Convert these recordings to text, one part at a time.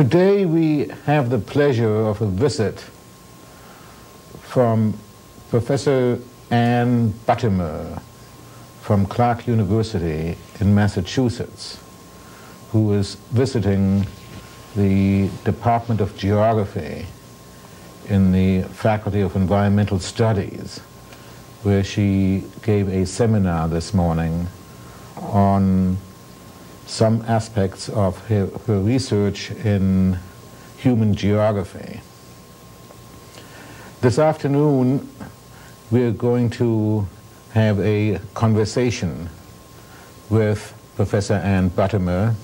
Today we have the pleasure of a visit from Professor Anne Buttimer from Clark University in Massachusetts, who is visiting the Department of Geography in the Faculty of Environmental Studies, where she gave a seminar this morning on some aspects of her, her research in human geography. This afternoon, we're going to have a conversation with Professor Anne Buttimer,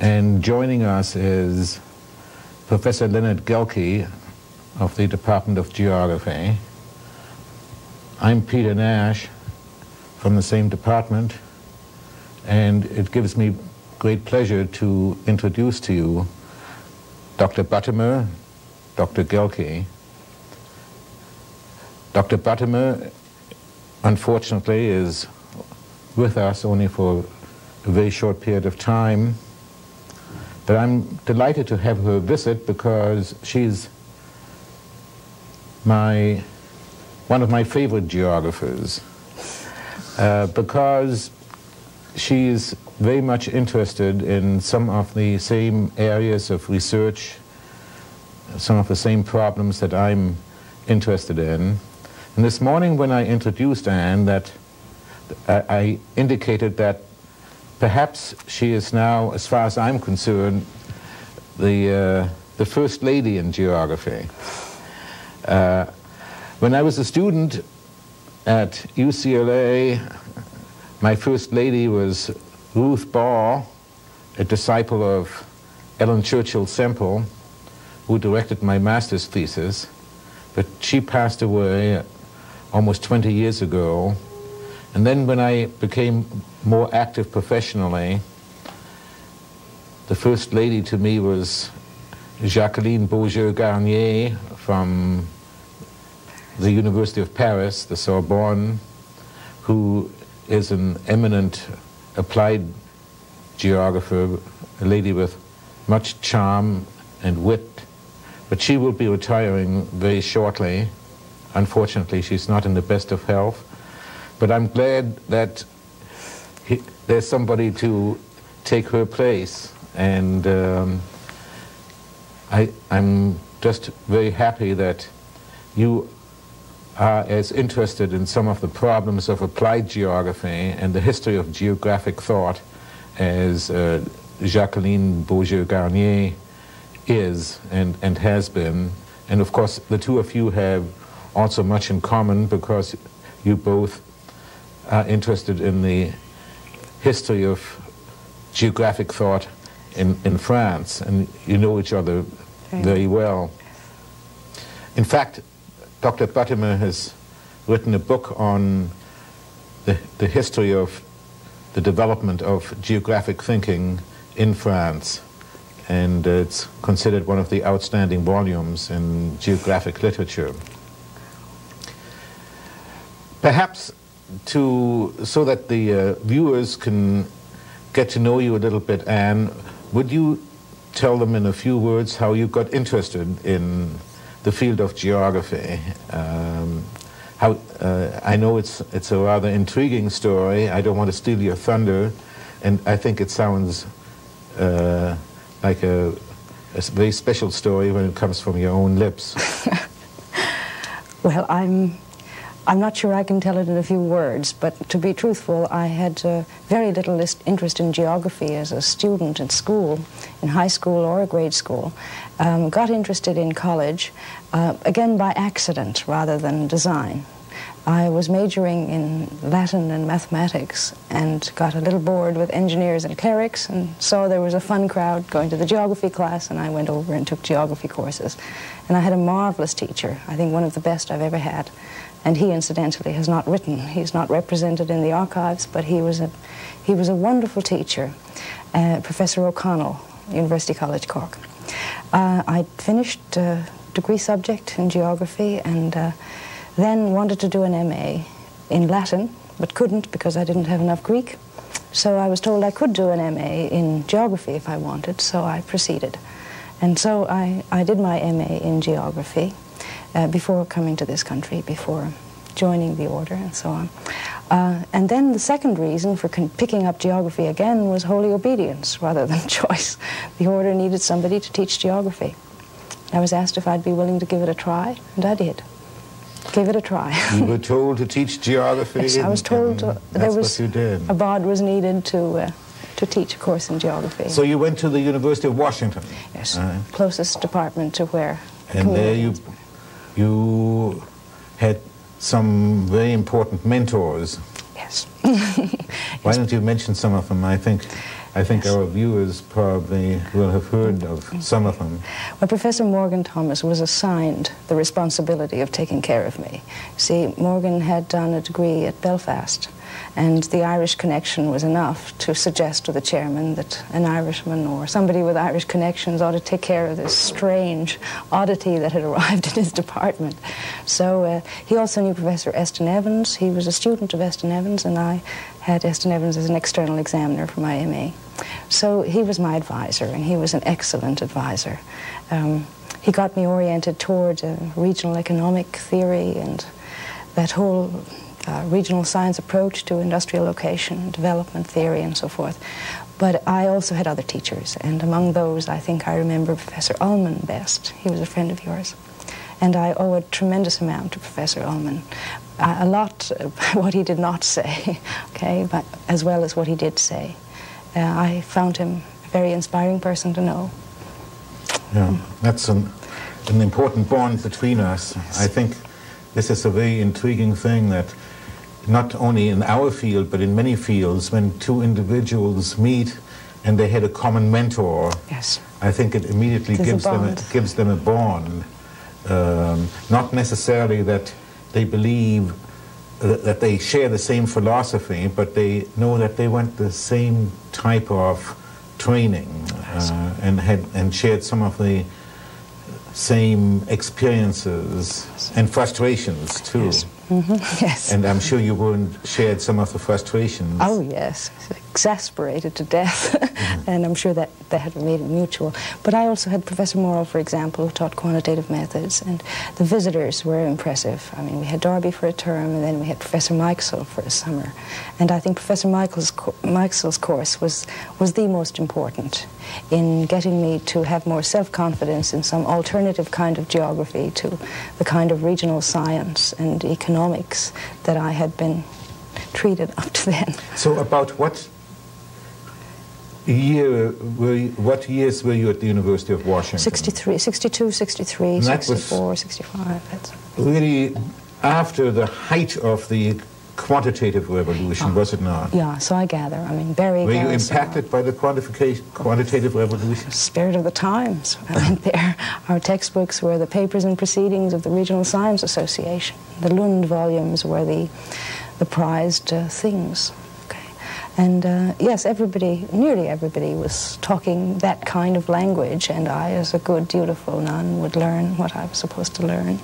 and joining us is Professor Leonard Guelke of the Department of Geography. I'm Peter Nash from the same department, and it gives me great pleasure to introduce to you Dr. Buttimer, Dr. Guelke. Dr. Buttimer, unfortunately, is with us only for a very short period of time. But I'm delighted to have her visit because she's my one of my favorite geographers uh, because she's very much interested in some of the same areas of research, some of the same problems that I'm interested in. And this morning when I introduced Anne, that I, I indicated that perhaps she is now, as far as I'm concerned, the, uh, the first lady in geography. Uh, when I was a student at UCLA, my first lady was Ruth Baugh, a disciple of Ellen Churchill Semple, who directed my master's thesis, but she passed away almost 20 years ago. And then when I became more active professionally, the first lady to me was Jacqueline Beaujeu Garnier from the University of Paris, the Sorbonne, who is an eminent applied geographer, a lady with much charm and wit. But she will be retiring very shortly. Unfortunately, she's not in the best of health. But I'm glad that he, there's somebody to take her place. And um, I, I'm just very happy that you are as interested in some of the problems of applied geography and the history of geographic thought as uh, Jacqueline Beaujeu Garnier is and, and has been. And of course, the two of you have also much in common because you both are interested in the history of geographic thought in, in France, and you know each other very well. In fact, Dr. Buttimer has written a book on the, the history of the development of geographic thinking in France, and uh, it's considered one of the outstanding volumes in geographic literature. Perhaps to so that the uh, viewers can get to know you a little bit, Anne, would you tell them in a few words how you got interested in the field of geography. Um, how, uh, I know it's, it's a rather intriguing story. I don't want to steal your thunder, and I think it sounds uh, like a, a very special story when it comes from your own lips. well, I'm I'm not sure I can tell it in a few words, but to be truthful, I had uh, very little interest in geography as a student in school, in high school or a grade school. Um, got interested in college, uh, again by accident rather than design. I was majoring in Latin and mathematics and got a little bored with engineers and clerics and saw there was a fun crowd going to the geography class and I went over and took geography courses. And I had a marvelous teacher, I think one of the best I've ever had. And he, incidentally, has not written. He's not represented in the archives, but he was a, he was a wonderful teacher, uh, Professor O'Connell, University College Cork. Uh, I finished a degree subject in geography and uh, then wanted to do an MA in Latin, but couldn't because I didn't have enough Greek. So I was told I could do an MA in geography if I wanted, so I proceeded. And so I, I did my MA in geography uh, before coming to this country, before joining the order and so on. Uh, and then the second reason for picking up geography again was holy obedience rather than choice. The order needed somebody to teach geography. I was asked if I'd be willing to give it a try, and I did. Gave it a try. you were told to teach geography? Yes, I was told uh, there was what you did. a bod was needed to uh, to teach a course in geography. So you went to the University of Washington? Yes, closest department to where. And there you, you had some very important mentors. Yes. Why don't you mention some of them? I think, I think yes. our viewers probably will have heard of some of them. Well, Professor Morgan Thomas was assigned the responsibility of taking care of me. See, Morgan had done a degree at Belfast and the Irish connection was enough to suggest to the chairman that an Irishman or somebody with Irish connections ought to take care of this strange oddity that had arrived in his department. So uh, he also knew Professor Estyn Evans. He was a student of Estyn Evans, and I had Estyn Evans as an external examiner for my MA. So he was my advisor, and he was an excellent advisor. Um, he got me oriented toward uh, regional economic theory and that whole uh, regional science approach to industrial location, development theory, and so forth. But I also had other teachers, and among those, I think I remember Professor Ullman best. He was a friend of yours. And I owe a tremendous amount to Professor Ullman. Uh, a lot what he did not say, okay, but as well as what he did say. Uh, I found him a very inspiring person to know. Yeah, that's an, an important bond between us. I think this is a very intriguing thing that not only in our field, but in many fields, when two individuals meet and they had a common mentor, yes. I think it immediately gives them, a, gives them a bond. Um, not necessarily that they believe that, that they share the same philosophy, but they know that they went the same type of training uh, and had and shared some of the same experiences and frustrations too. Yes. Mm-hmm. Yes. And I'm sure you shared some of the frustrations. Oh yes, exasperated to death, mm-hmm. and I'm sure that that had made it mutual. But I also had Professor Morrill, for example, who taught quantitative methods, and the visitors were impressive. I mean, we had Darby for a term, and then we had Professor Mikesell for a summer, and I think Professor Michael's Mikesell's course was was the most important in getting me to have more self-confidence in some alternative kind of geography to the kind of regional science and economics that I had been treated up to then. So about what year were you, what years were you at the University of Washington? 63, 62, 63, 64, 65. That's really after the height of the quantitative revolution, oh. was it not? Yeah, so I gather. I mean, Barry. Were you impacted by the quantification, quantitative revolution? Spirit of the times. I went there. Our textbooks were the papers and proceedings of the Regional Science Association. The Lund volumes were the, the prized uh, things. And uh, yes, everybody, nearly everybody, was talking that kind of language, and I, as a good, dutiful nun, would learn what I was supposed to learn.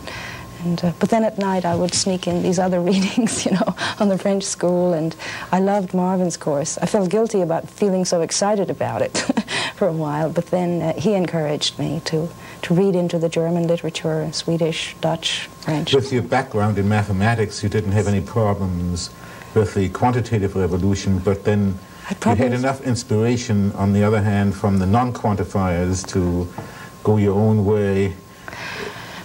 And, uh, but then at night I would sneak in these other readings, you know, on the French school, and I loved Marvin's course. I felt guilty about feeling so excited about it for a while, but then uh, he encouraged me to, to read into the German literature, Swedish, Dutch, French. With your background in mathematics, you didn't have any problems with the quantitative revolution, but then you had enough inspiration, on the other hand, from the non-quantifiers to go your own way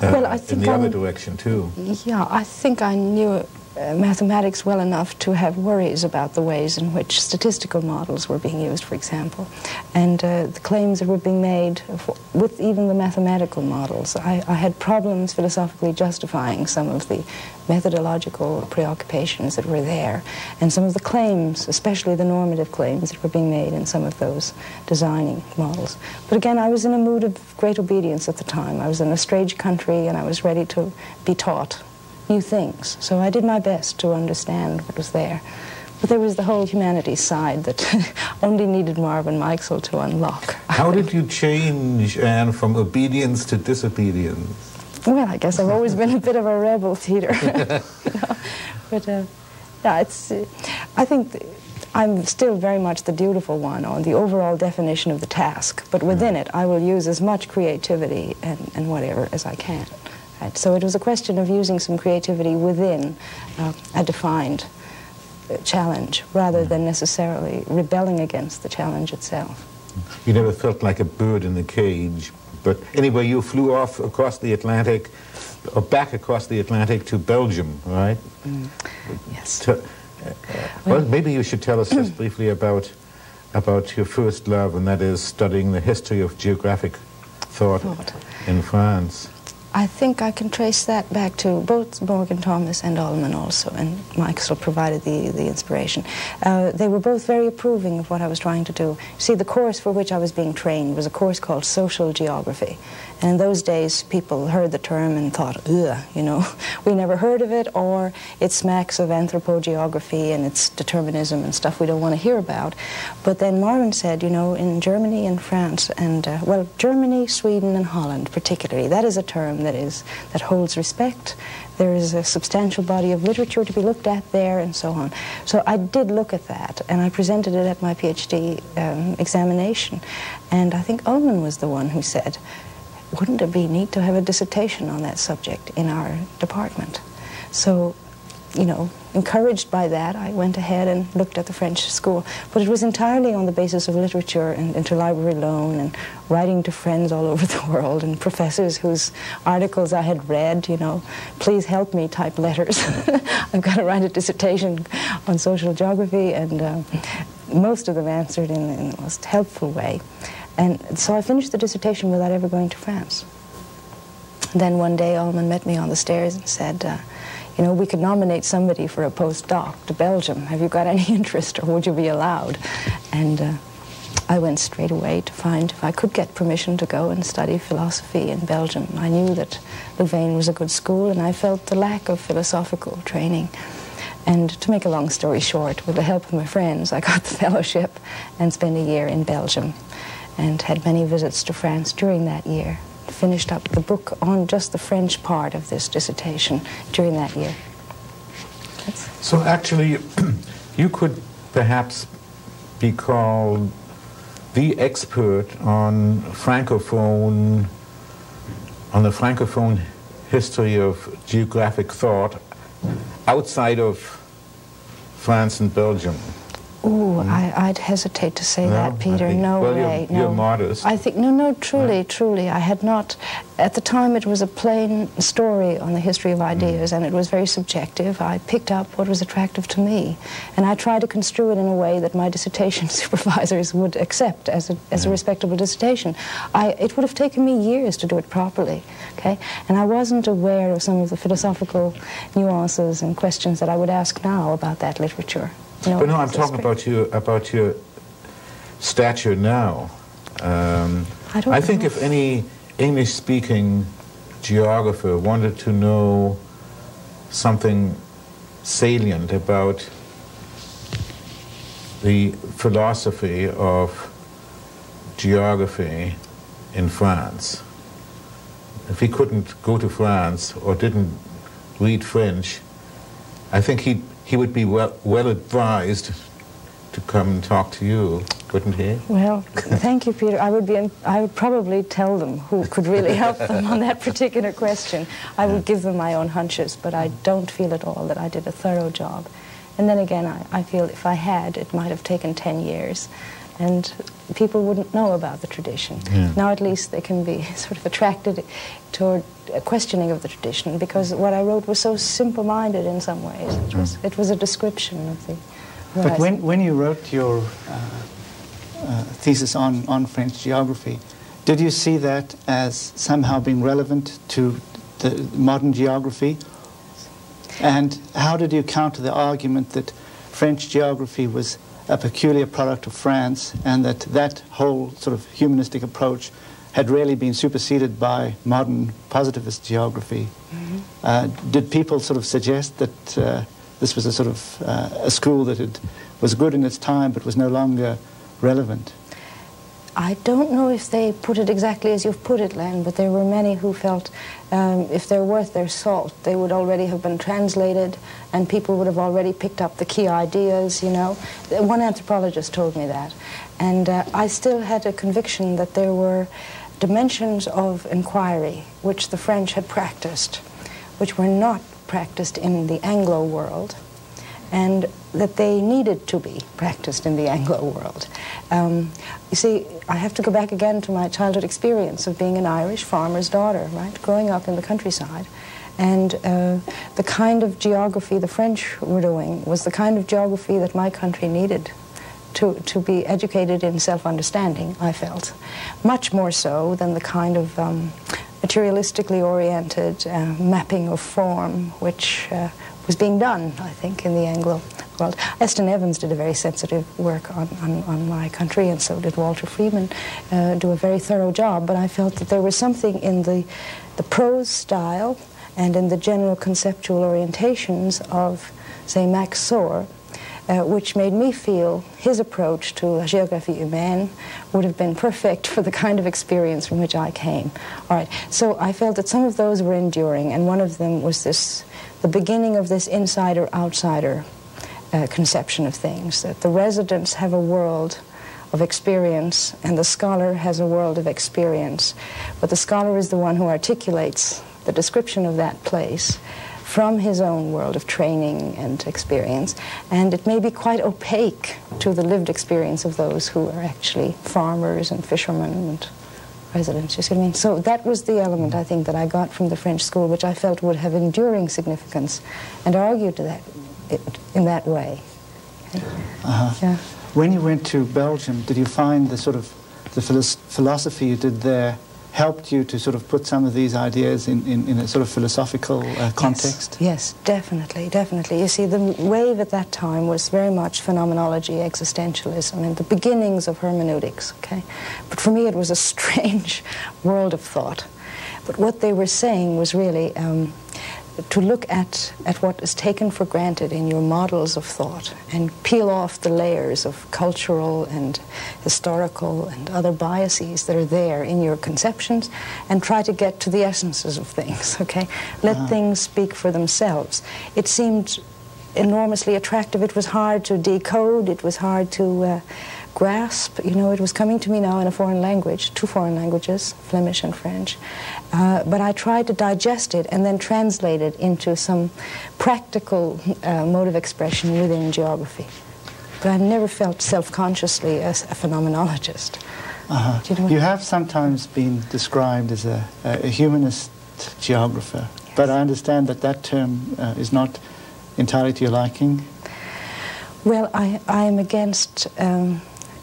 uh, well, I think in the I'm, other direction too. Yeah, I think I knew uh, mathematics well enough to have worries about the ways in which statistical models were being used, for example, and uh, the claims that were being made for, with even the mathematical models. I, I, had problems philosophically justifying some of the methodological preoccupations that were there, and some of the claims, especially the normative claims that were being made in some of those designing models. But again, I was in a mood of great obedience at the time. I was in a strange country, and I was ready to be taught new things. So I did my best to understand what was there. But there was the whole humanities side that only needed Marvin Mikesell to unlock. How did you change, Anne, from obedience to disobedience? Well, I guess I've always been a bit of a rebel, Peter. you know? But uh, yeah, it's. Uh, I think I'm still very much the dutiful one on the overall definition of the task, but within it, I will use as much creativity and, and whatever as I can. Right? So it was a question of using some creativity within uh, a defined uh, challenge rather than necessarily rebelling against the challenge itself. You never felt like a bird in a cage, but anyway, you flew off across the Atlantic, or back across the Atlantic to Belgium, right? Mm. Yes. To, uh, well, maybe you should tell us just briefly about about your first love, and that is studying the history of geographic thought, thought. in France. I think I can trace that back to both Morgan Thomas and Ullman also, and Michael provided the, the inspiration. Uh, they were both very approving of what I was trying to do. See, the course for which I was being trained was a course called Social Geography. And in those days, people heard the term and thought, ugh, you know, we never heard of it, or it smacks of anthropogeography and its determinism and stuff we don't want to hear about. But then Marvin said, you know, in Germany and France, and, uh, well, Germany, Sweden, and Holland particularly, that is a term that is that holds respect. There is a substantial body of literature to be looked at there, and so on. So I did look at that, and I presented it at my PhD um, examination. And I think Ullman was the one who said, wouldn't it be neat to have a dissertation on that subject in our department? So you know, encouraged by that, I went ahead and looked at the French school. But it was entirely on the basis of literature and interlibrary loan and writing to friends all over the world and professors whose articles I had read, you know, please help me type letters. I've got to write a dissertation on social geography, and uh, most of them answered in, in the most helpful way. And so I finished the dissertation without ever going to France. Then one day, Ullman met me on the stairs and said, uh, you know, we could nominate somebody for a postdoc to Belgium. Have you got any interest or would you be allowed? And uh, I went straight away to find if I could get permission to go and study philosophy in Belgium. I knew that Louvain was a good school and I felt the lack of philosophical training. And to make a long story short, with the help of my friends, I got the fellowship and spent a year in Belgium and had many visits to France during that year finished up the book on just the French part of this dissertation during that year. That's so actually, you could perhaps be called the expert on francophone, on the francophone history of geographic thought outside of France and Belgium. Ooh, I, would hesitate to say no, that, Peter. Think, no well, way. You're, no. you're modest. I think no, no. Truly, right. truly, I had not. At the time, it was a plain story on the history of mm. ideas, mm. and it was very subjective. I picked up what was attractive to me, and I tried to construe it in a way that my dissertation supervisors would accept as a as a respectable dissertation. I, it would have taken me years to do it properly. Okay, and I wasn't aware of some of the philosophical nuances and questions that I would ask now about that literature. No, but no, I'm talking about you about your stature now. Um, I, I think if any English-speaking geographer wanted to know something salient about the philosophy of geography in France, if he couldn't go to France or didn't read French, I think he'd he would be well, well advised to come and talk to you, wouldn't he? Well, thank you, Peter. I would be. In, I would probably tell them who could really help them on that particular question. I would give them my own hunches, but I don't feel at all that I did a thorough job. And then again, I, I feel if I had, it might have taken ten years, and people wouldn't know about the tradition. Yeah. Now at least they can be sort of attracted toward a questioning of the tradition because what I wrote was so simple-minded in some ways. It was, mm. it was a description of the. But when, when you wrote your uh, uh, thesis on, on French geography, did you see that as somehow being relevant to the modern geography? And how did you counter the argument that French geography was a peculiar product of France and that that whole sort of humanistic approach had really been superseded by modern positivist geography. Mm-hmm. Uh, did people sort of suggest that uh, this was a sort of uh, a school that had, was good in its time but was no longer relevant? I don't know if they put it exactly as you've put it, Len, but there were many who felt um, if they're worth their salt, they would already have been translated and people would have already picked up the key ideas, you know. One anthropologist told me that. And uh, I still had a conviction that there were dimensions of inquiry which the French had practiced, which were not practiced in the Anglo world and that they needed to be practiced in the Anglo world. Um, you see, I have to go back again to my childhood experience of being an Irish farmer's daughter, right, growing up in the countryside. And uh, the kind of geography the French were doing was the kind of geography that my country needed to, to be educated in self-understanding, I felt. Much more so than the kind of um, materialistically oriented uh, mapping of form which uh, was being done, I think, in the Anglo world. Estyn Evans did a very sensitive work on, on, on my country, and so did Walter Freeman, uh, do a very thorough job. But I felt that there was something in the, the prose style and in the general conceptual orientations of, say, Max Sorre, uh, which made me feel his approach to La Géographie Humaine would have been perfect for the kind of experience from which I came. All right, so I felt that some of those were enduring, and one of them was this the beginning of this insider-outsider uh, conception of things, that the residents have a world of experience and the scholar has a world of experience. But the scholar is the one who articulates the description of that place from his own world of training and experience, and it may be quite opaque to the lived experience of those who are actually farmers and fishermen and residents. You see what I mean? So that was the element I think that I got from the French school, which I felt would have enduring significance, and argued to that in that way. Okay? Uh-huh. Yeah. When you went to Belgium, did you find the sort of the philosophy you did there helped you to sort of put some of these ideas in, in, in a sort of philosophical uh, context? Yes, yes, definitely, definitely. You see, the wave at that time was very much phenomenology, existentialism, and the beginnings of hermeneutics, okay? But for me, it was a strange world of thought. But what they were saying was really um, to look at, at what is taken for granted in your models of thought and peel off the layers of cultural and historical and other biases that are there in your conceptions and try to get to the essences of things, okay? Let uh-huh. things speak for themselves. It seemed enormously attractive. It was hard to decode. It was hard to... Uh, grasp. You know, it was coming to me now in a foreign language, two foreign languages, Flemish and French. Uh, but I tried to digest it and then translate it into some practical uh, mode of expression within geography. But I never felt self-consciously as a phenomenologist. Uh-huh. You, know you, have sometimes been described as a, a humanist geographer, yes. but I understand that that term uh, is not entirely to your liking. Well, I, I'm against um,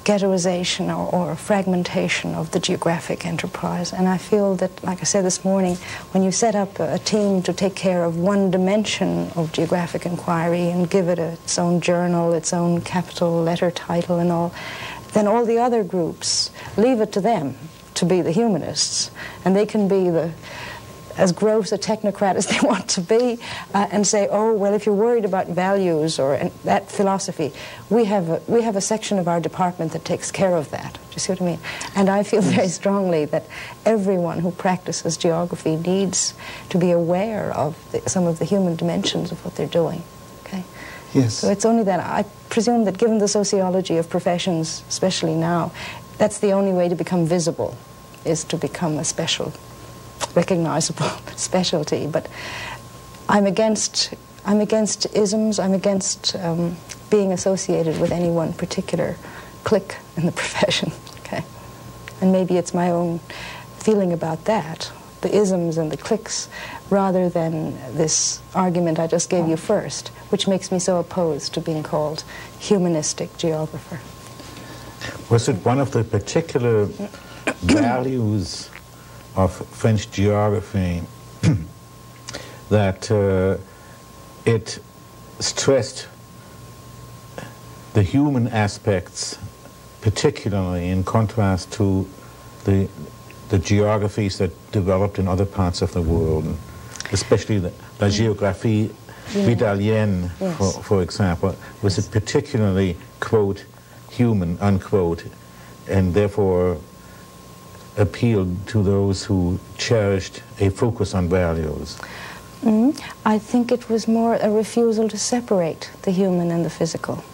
ghettoization or, or, fragmentation of the geographic enterprise. And I feel that, like I said this morning, when you set up a, a team to take care of one dimension of geographic inquiry and give it a, its own journal, its own capital letter title and all, then all the other groups leave it to them to be the humanists. And they can be the as gross a technocrat as they want to be uh, and say, oh, well, if you're worried about values or that philosophy, we have, a, we have a section of our department that takes care of that. Do you see what I mean? And I feel very strongly that everyone who practices geography needs to be aware of the, some of the human dimensions of what they're doing. Okay? Yes. So it's only that I presume that given the sociology of professions, especially now, that's the only way to become visible, is to become a special recognizable specialty. But I'm against, I'm against isms, I'm against um, being associated with any one particular clique in the profession, okay? And maybe it's my own feeling about that, the isms and the cliques, rather than this argument I just gave you first, which makes me so opposed to being called humanistic geographer. Was it one of the particular values of French geography that uh, it stressed the human aspects, particularly in contrast to the, the geographies that developed in other parts of the world, especially the, La Géographie yeah. Vidalienne, yes. for, for example, was yes. particularly, quote, human, unquote, and therefore appealed to those who cherished a focus on values? Mm, I think it was more a refusal to separate the human and the physical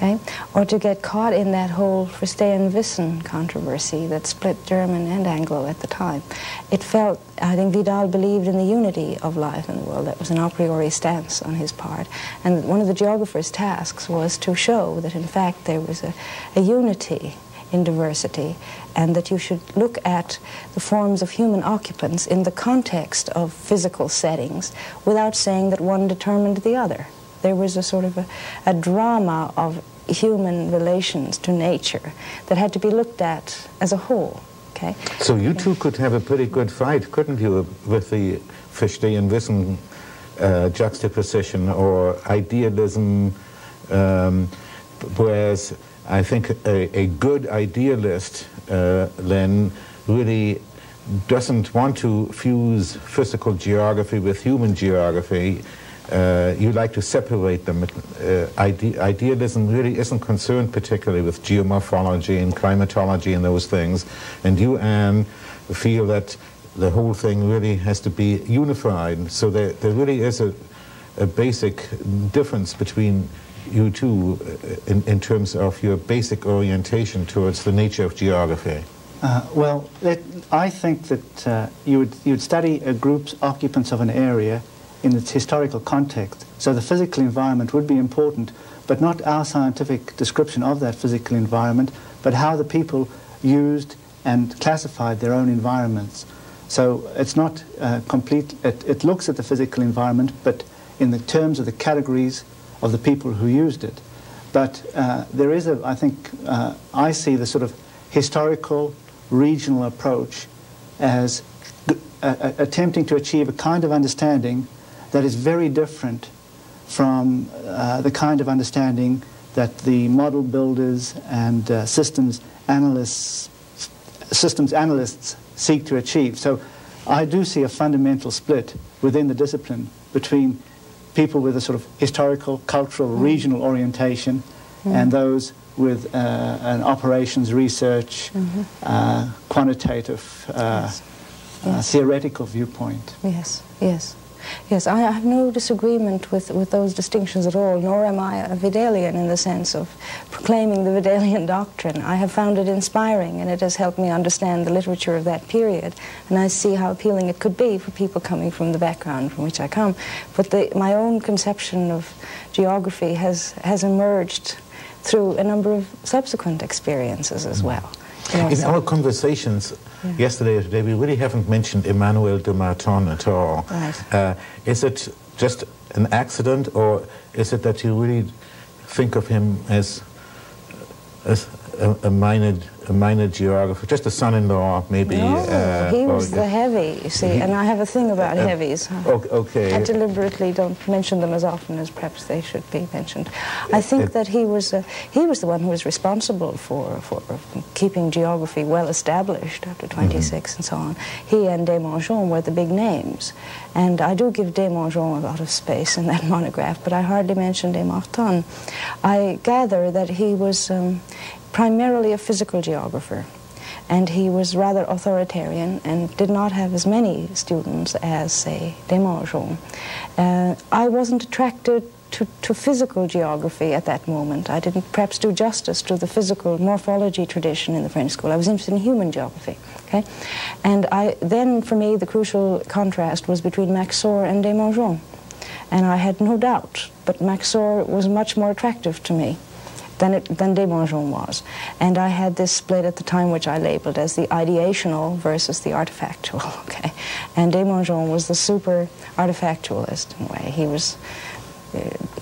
okay? Or to get caught in that whole Verstehen Wissen controversy that split German and Anglo at the time. It felt, I think Vidal believed in the unity of life in the world. That was an a priori stance on his part. And one of the geographer's tasks was to show that in fact there was a, a unity in diversity and that you should look at the forms of human occupants in the context of physical settings without saying that one determined the other. There was a sort of a, a drama of human relations to nature that had to be looked at as a whole. Okay. So you two could have a pretty good fight, couldn't you, with the Verstehen Wissen uh, juxtaposition or idealism, um, whereas I think a, a good idealist, then, really doesn't want to fuse physical geography with human geography uh, you like to separate them. Uh, ide idealism really isn't concerned particularly with geomorphology and climatology and those things. And you, Anne, feel that the whole thing really has to be unified. So there, there really is a, a basic difference between you two uh, in, in terms of your basic orientation towards the nature of geography. Uh, well, it, I think that uh, you, would, you would study a group's occupants of an area in its historical context. So the physical environment would be important, but not our scientific description of that physical environment, but how the people used and classified their own environments. So it's not uh, complete, it, it looks at the physical environment, but in the terms of the categories of the people who used it. But uh, there is a, I think, uh, I see the sort of historical, regional approach as attempting to achieve a kind of understanding that is very different from uh, the kind of understanding that the model builders and uh, systems analysts systems analysts seek to achieve. So I do see a fundamental split within the discipline between people with a sort of historical, cultural, mm. regional orientation mm. and those with uh, an operations research, mm -hmm. quantitative, uh, yes. Yes. theoretical viewpoint. Yes, yes. Yes, I have no disagreement with, with those distinctions at all, nor am I a Vidalian in the sense of proclaiming the Vidalian doctrine. I have found it inspiring, and it has helped me understand the literature of that period, and I see how appealing it could be for people coming from the background from which I come. But the, my own conception of geography has, has emerged through a number of subsequent experiences as well. In our conversations yeah. yesterday or today, we really haven't mentioned Emmanuel de Martonne at all. Right. Uh, is it just an accident, or is it that you really think of him as, as a, a minor a minor geographer, just a son-in-law, maybe. No, uh, he was the heavy, you see, he, and I have a thing about uh, heavies. Okay. I deliberately don't mention them as often as perhaps they should be mentioned. I think that he was uh, he was the one who was responsible for for keeping geography well established after mm-hmm. 26 mm -hmm. and so on. He and Demangeon were the big names, and I do give Demangeon a lot of space in that monograph, but I hardly mention de Martonne. I gather that he was. Um, primarily a physical geographer. And he was rather authoritarian and did not have as many students as, say, Demangeon. Uh, I wasn't attracted to, to, physical geography at that moment. I didn't perhaps do justice to the physical morphology tradition in the French school. I was interested in human geography. Okay? And I, then, for me, the crucial contrast was between Max Sorre and Demangeon. And I had no doubt, but Max Sorre was much more attractive to me than, it, than was. And I had this split at the time which I labeled as the ideational versus the artifactual, okay? And Demangeon was the super artifactualist in a way. He was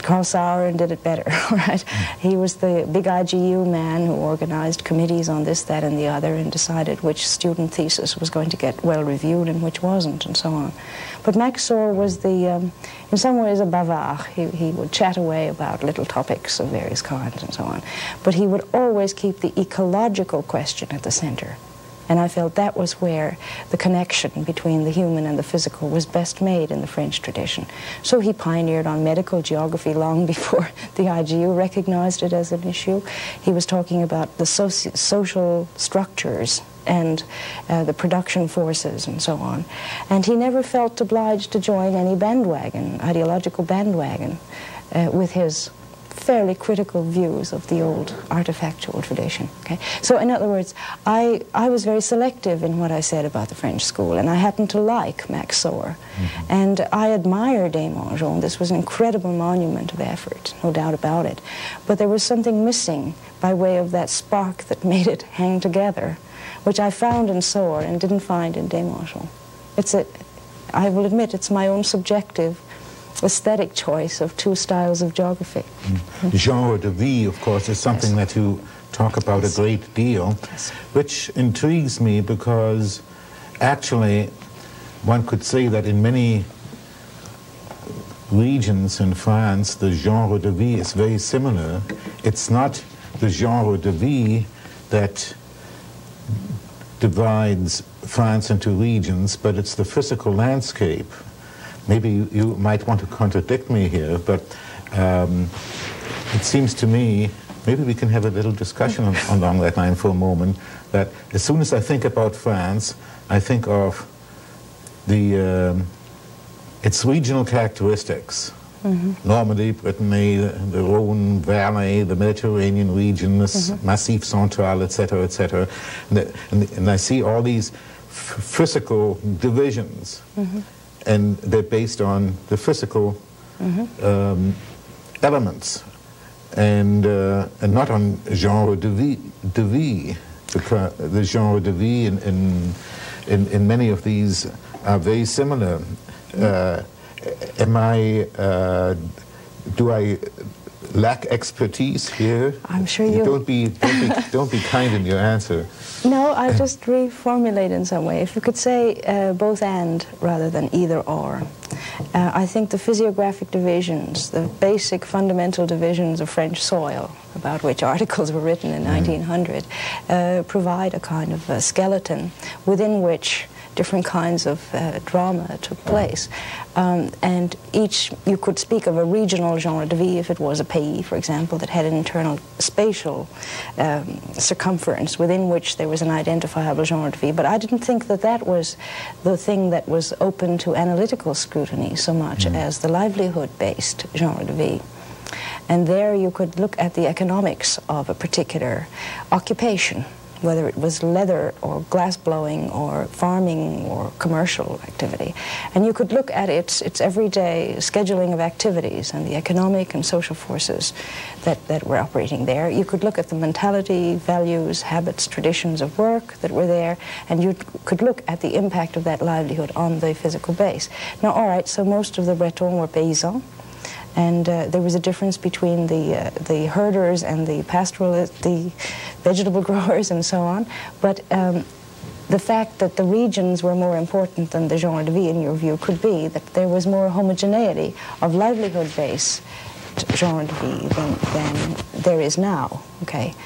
Carl Sauer did it better, right? He was the big IGU man who organized committees on this, that, and the other and decided which student thesis was going to get well reviewed and which wasn't, and so on. But Max Sorre was the, um, in some ways, a bavard. He, he would chat away about little topics of various kinds and so on. But he would always keep the ecological question at the center. And I felt that was where the connection between the human and the physical was best made in the French tradition. So he pioneered on medical geography long before the IGU recognized it as an issue. He was talking about the soci social structures and uh, the production forces and so on. And he never felt obliged to join any bandwagon, ideological bandwagon, uh, with his fairly critical views of the old artifactual tradition. Okay? So in other words, I, I was very selective in what I said about the French school, and I happened to like Max Sorre. Mm-hmm. And I admire Demangeon. This was an incredible monument of effort, no doubt about it. But there was something missing by way of that spark that made it hang together, which I found in Sorre and didn't find in Demangeon. It's a, I will admit, it's my own subjective aesthetic choice of two styles of geography. Mm. Genre de vie, of course, is something yes. that you talk about yes. a great deal, yes. which intrigues me because actually one could say that in many regions in France, the genre de vie is very similar. It's not the genre de vie that divides France into regions, but it's the physical landscape maybe you, you, might want to contradict me here, but um, it seems to me, maybe we can have a little discussion on, along that line for a moment, that as soon as I think about France, I think of the, um, its regional characteristics. Mm-hmm. Normandy, Brittany, the, the Rhone Valley, the Mediterranean region, the mm-hmm. Massif Central, etc., etc. And, and, and, I see all these physical divisions. Mm-hmm and they're based on the physical mm-hmm. um, elements and, uh, and not on genre de vie, de vie because the genre de vie in, in, in, in many of these are very similar. Mm-hmm. Uh, am I, uh, do I lack expertise here? I'm sure you... Don't be, don't be, don't be kind in your answer. No, I just reformulate in some way. If you could say uh, both and rather than either or. Uh, I think the physiographic divisions, the basic fundamental divisions of French soil, about which articles were written in mm. 1900, uh, provide a kind of a skeleton within which different kinds of uh, drama took place. Um, and each, you could speak of a regional genre de vie if it was a pays, for example, that had an internal spatial um, circumference within which there was an identifiable genre de vie. But I didn't think that that was the thing that was open to analytical scrutiny so much mm. as the livelihood-based genre de vie. And there you could look at the economics of a particular occupation whether it was leather or glass blowing or farming or commercial activity. And you could look at its, its everyday scheduling of activities and the economic and social forces that, that were operating there. You could look at the mentality, values, habits, traditions of work that were there, and you could look at the impact of that livelihood on the physical base. Now, all right, so most of the Bretons were paysans. And uh, there was a difference between the, uh, the herders and the pastoralists, the vegetable growers and so on. But um, the fact that the regions were more important than the genre de vie, in your view, could be that there was more homogeneity of livelihood base genre de vie than, than there is now. Okay.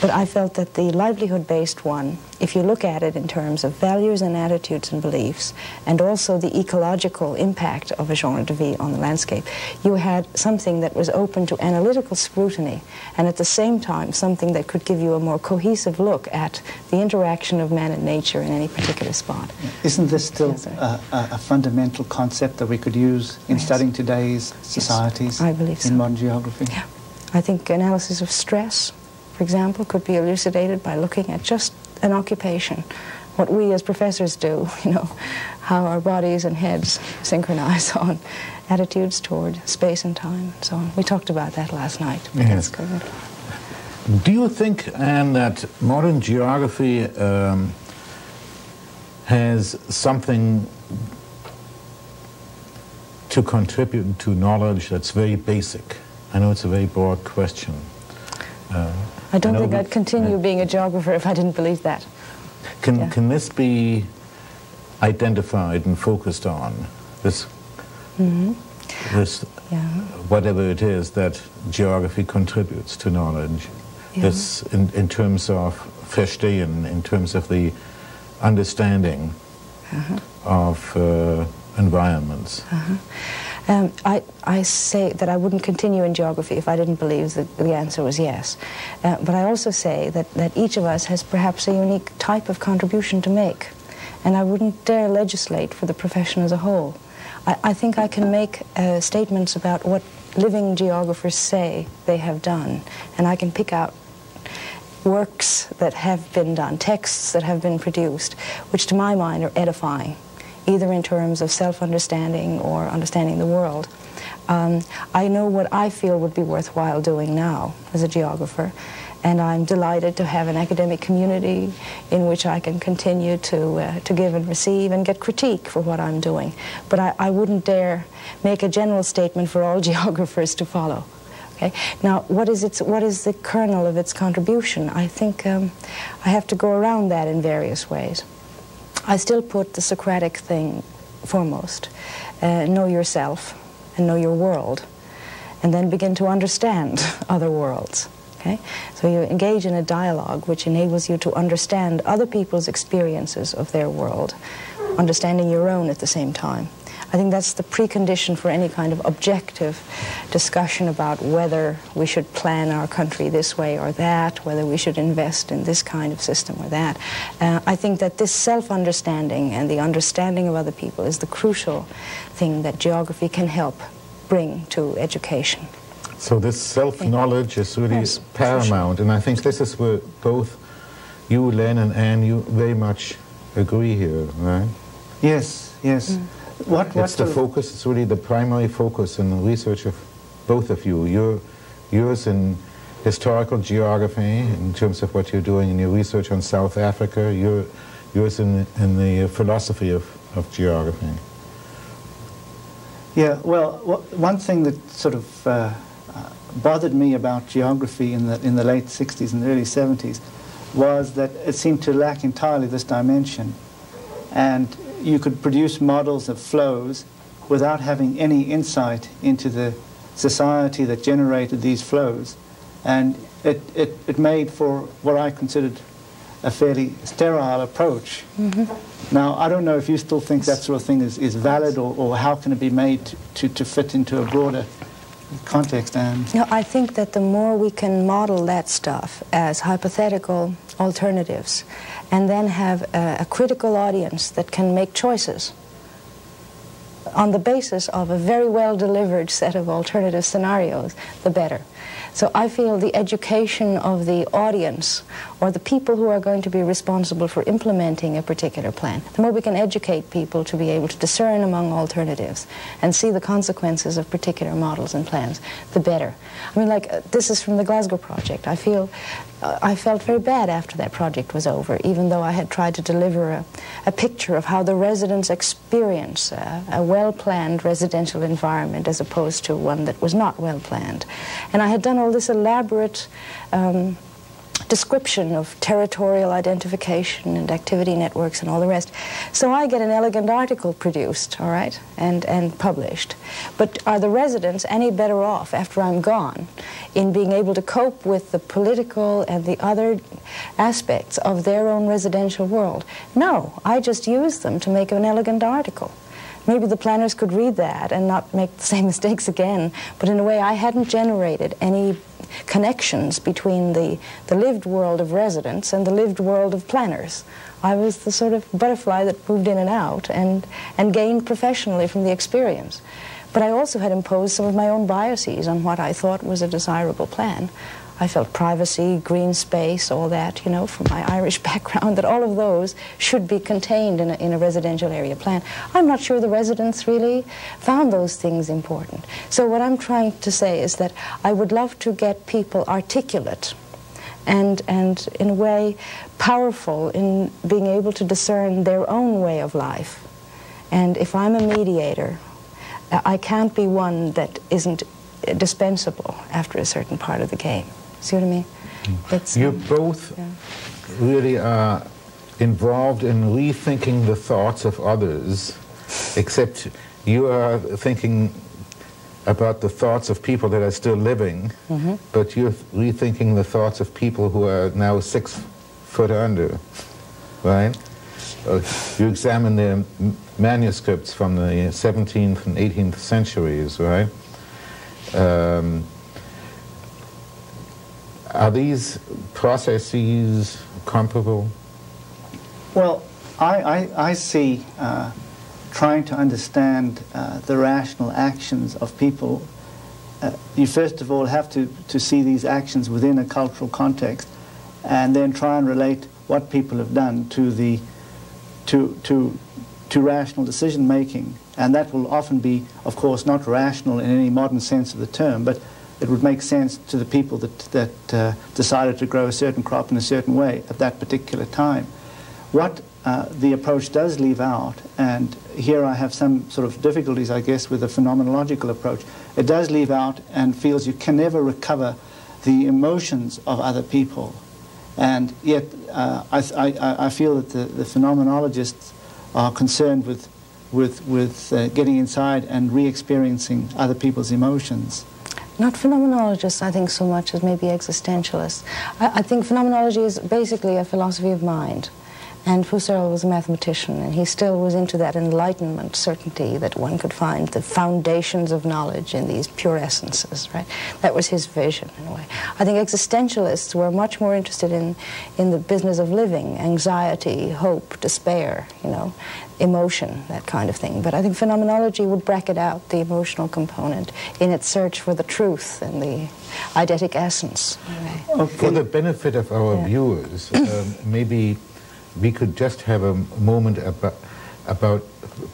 But I felt that the livelihood-based one, if you look at it in terms of values and attitudes and beliefs, and also the ecological impact of a genre de vie on the landscape, you had something that was open to analytical scrutiny, and at the same time something that could give you a more cohesive look at the interaction of man and nature in any particular spot. Isn't this still yes, a, a, fundamental concept that we could use in yes. studying today's societies yes, in modern geography? Yeah. I think analysis of stress, for example, could be elucidated by looking at just an occupation. What we as professors do, you know, how our bodies and heads synchronize on attitudes toward space and time and so on. We talked about that last night. Yes. good. Do you think, Anne, that modern geography um, has something to contribute to knowledge that's very basic? I know it's a very broad question. Uh, I don't think I'd continue uh, being a geographer if I didn't believe that. Can, yeah. can this be identified and focused on, this, mm-hmm. this yeah. whatever it is that geography contributes to knowledge? This, in, in terms of verstehen, in terms of the understanding of uh, environments. Um, I, I say that I wouldn't continue in geography if I didn't believe that the answer was yes. Uh, but I also say that, that each of us has perhaps a unique type of contribution to make. And I wouldn't dare legislate for the profession as a whole. I, I think I can make uh, statements about what living geographers say they have done. And I can pick out works that have been done, texts that have been produced, which to my mind are edifying either in terms of self-understanding or understanding the world. Um, I know what I feel would be worthwhile doing now as a geographer, and I'm delighted to have an academic community in which I can continue to, uh, to give and receive and get critique for what I'm doing. But I, I wouldn't dare make a general statement for all geographers to follow. Okay? Now, what is, its, what is the kernel of its contribution? I think um, I have to go around that in various ways. I still put the Socratic thing foremost. Uh, know yourself and know your world, and then begin to understand other worlds. Okay? So you engage in a dialogue which enables you to understand other people's experiences of their world, understanding your own at the same time. I think that's the precondition for any kind of objective discussion about whether we should plan our country this way or that, whether we should invest in this kind of system or that. Uh, I think that this self-understanding and the understanding of other people is the crucial thing that geography can help bring to education. So this self-knowledge is really yes. paramount, and I think this is where both you, Len, and Anne, you very much agree here, right? Yes, yes. Mm. What, it's the focus, it's really the primary focus in the research of both of you. You're, yours in historical geography in terms of what you're doing in your research on South Africa, you're, yours in, in the philosophy of, of geography. Yeah, well, one thing that sort of uh, bothered me about geography in the, in the late 60s and early 70s was that it seemed to lack entirely this dimension. And you could produce models of flows without having any insight into the society that generated these flows. And it, it, it made for what I considered a fairly sterile approach. Mm -hmm. Now, I don't know if you still think that sort of thing is, is valid or, or how can it be made to, to, fit into a broader context and you know, I think that the more we can model that stuff as hypothetical alternatives and then have a, a critical audience that can make choices on the basis of a very well delivered set of alternative scenarios, the better. So I feel the education of the audience or the people who are going to be responsible for implementing a particular plan, the more we can educate people to be able to discern among alternatives and see the consequences of particular models and plans, the better. I mean, like, uh, this is from the Glasgow Project. I feel I felt very bad after that project was over, even though I had tried to deliver a, a picture of how the residents experience a, a well-planned residential environment as opposed to one that was not well-planned. And I had done all this elaborate um, description of territorial identification and activity networks and all the rest. So I get an elegant article produced, all right, and, and published. But are the residents any better off after I'm gone in being able to cope with the political and the other aspects of their own residential world? No, I just use them to make an elegant article. Maybe the planners could read that and not make the same mistakes again, but in a way I hadn't generated any connections between the, the lived world of residents and the lived world of planners. I was the sort of butterfly that moved in and out and, and gained professionally from the experience. But I also had imposed some of my own biases on what I thought was a desirable plan. I felt privacy, green space, all that, you know, from my Irish background, that all of those should be contained in a, in a residential area plan. I'm not sure the residents really found those things important. So what I'm trying to say is that I would love to get people articulate and, and in a way powerful in being able to discern their own way of life. And if I'm a mediator, I can't be one that isn't dispensable after a certain part of the game. See what I mean? It's, you um, both yeah. really are involved in rethinking the thoughts of others, except you are thinking about the thoughts of people that are still living, mm -hmm. but you're rethinking the thoughts of people who are now six foot under, right? uh, you examine the manuscripts from the 17th and 18th centuries, right? Um, are these processes comparable? Well, I, I, I see uh, trying to understand uh, the rational actions of people. Uh, you first of all have to, to see these actions within a cultural context and then try and relate what people have done to the to, to, to rational decision making. And that will often be, of course, not rational in any modern sense of the term, but it would make sense to the people that, that uh, decided to grow a certain crop in a certain way at that particular time. What uh, the approach does leave out, and here I have some sort of difficulties, I guess, with the phenomenological approach, it does leave out and feels you can never recover the emotions of other people. And yet, uh, I, I, I, feel that the, the, phenomenologists are concerned with, with, with uh, getting inside and re-experiencing other people's emotions. Not phenomenologists, I think, so much as maybe existentialists. I, I think phenomenology is basically a philosophy of mind. And Husserl was a mathematician, and he still was into that enlightenment certainty that one could find the foundations of knowledge in these pure essences, right? That was his vision, in a way. I think existentialists were much more interested in, in the business of living, anxiety, hope, despair, you know, emotion, that kind of thing. But I think phenomenology would bracket out the emotional component in its search for the truth and the eidetic essence. Okay. For the benefit of our yeah. viewers, um, maybe we could just have a moment about, about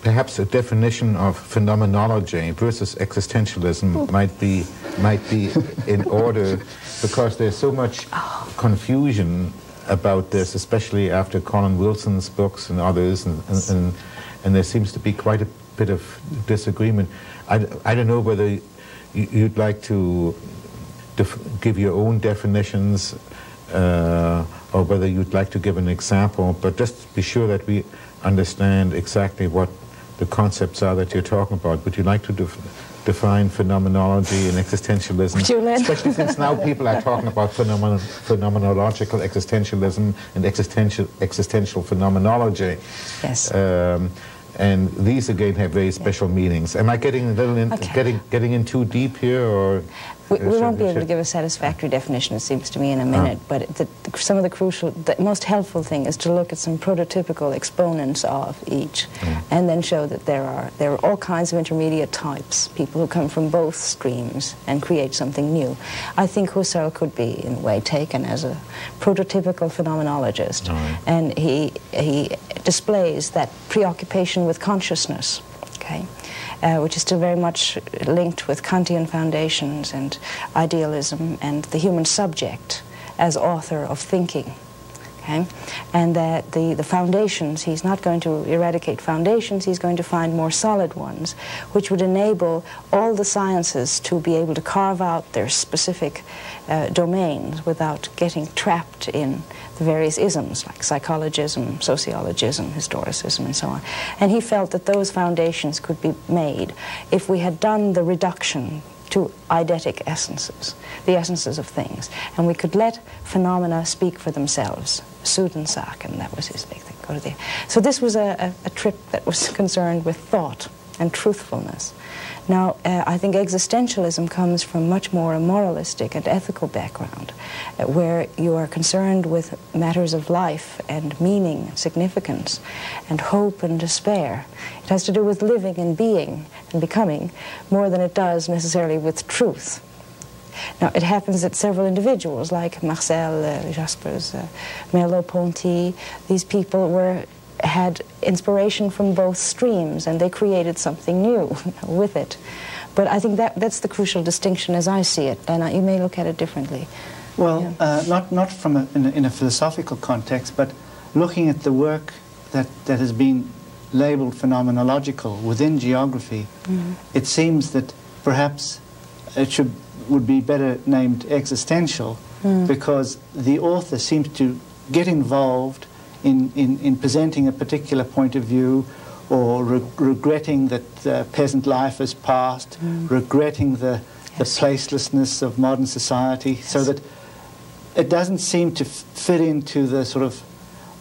perhaps a definition of phenomenology versus existentialism might be might be in order because there's so much confusion about this, especially after Colin Wilson's books and others, and, and, and, and there seems to be quite a bit of disagreement. I, I don't know whether you'd like to give your own definitions uh, or whether you'd like to give an example, but just be sure that we understand exactly what the concepts are that you're talking about. Would you like to define phenomenology and existentialism? Especially since now people are talking about phenomen phenomenological existentialism and existential, existential phenomenology. Yes. Um, and these again have very special yeah. meanings. Am I getting a little in, okay. getting getting in too deep here, or we, we won't be able to give a satisfactory definition, it seems to me, in a minute, ah. but the, the, some of the crucial, the most helpful thing is to look at some prototypical exponents of each, mm. and then show that there are, there are all kinds of intermediate types, people who come from both streams and create something new. I think Husserl could be, in a way, taken as a prototypical phenomenologist, right. and he, he displays that preoccupation with consciousness, okay? Uh, which is still very much linked with Kantian foundations and idealism and the human subject as author of thinking. Okay? And that the, the foundations, he's not going to eradicate foundations, he's going to find more solid ones, which would enable all the sciences to be able to carve out their specific uh, domains without getting trapped in the various isms like psychologism, sociologism, historicism, and so on. And he felt that those foundations could be made if we had done the reduction to eidetic essences, the essences of things, and we could let phenomena speak for themselves. Zu den Sachen, and that was his big thing. Go to the. So this was a, a, a trip that was concerned with thought and truthfulness. Now, uh, I think existentialism comes from much more a moralistic and ethical background, uh, where you are concerned with matters of life and meaning, significance, and hope and despair. It has to do with living and being and becoming more than it does necessarily with truth. Now, it happens that several individuals, like Marcel uh, Jaspers, uh, Merleau-Ponty, these people were had inspiration from both streams and they created something new with it. But I think that, that's the crucial distinction as I see it, and you may look at it differently. Well, yeah. uh, not, not from a, in, a, in, a, philosophical context, but looking at the work that, that has been labeled phenomenological within geography, mm -hmm. it seems that perhaps it should, would be better named existential mm. because the author seems to get involved in, in, in presenting a particular point of view or re regretting that uh, peasant life has passed, mm. regretting the, yes. the placelessness of modern society, yes. so that it doesn't seem to fit into the sort of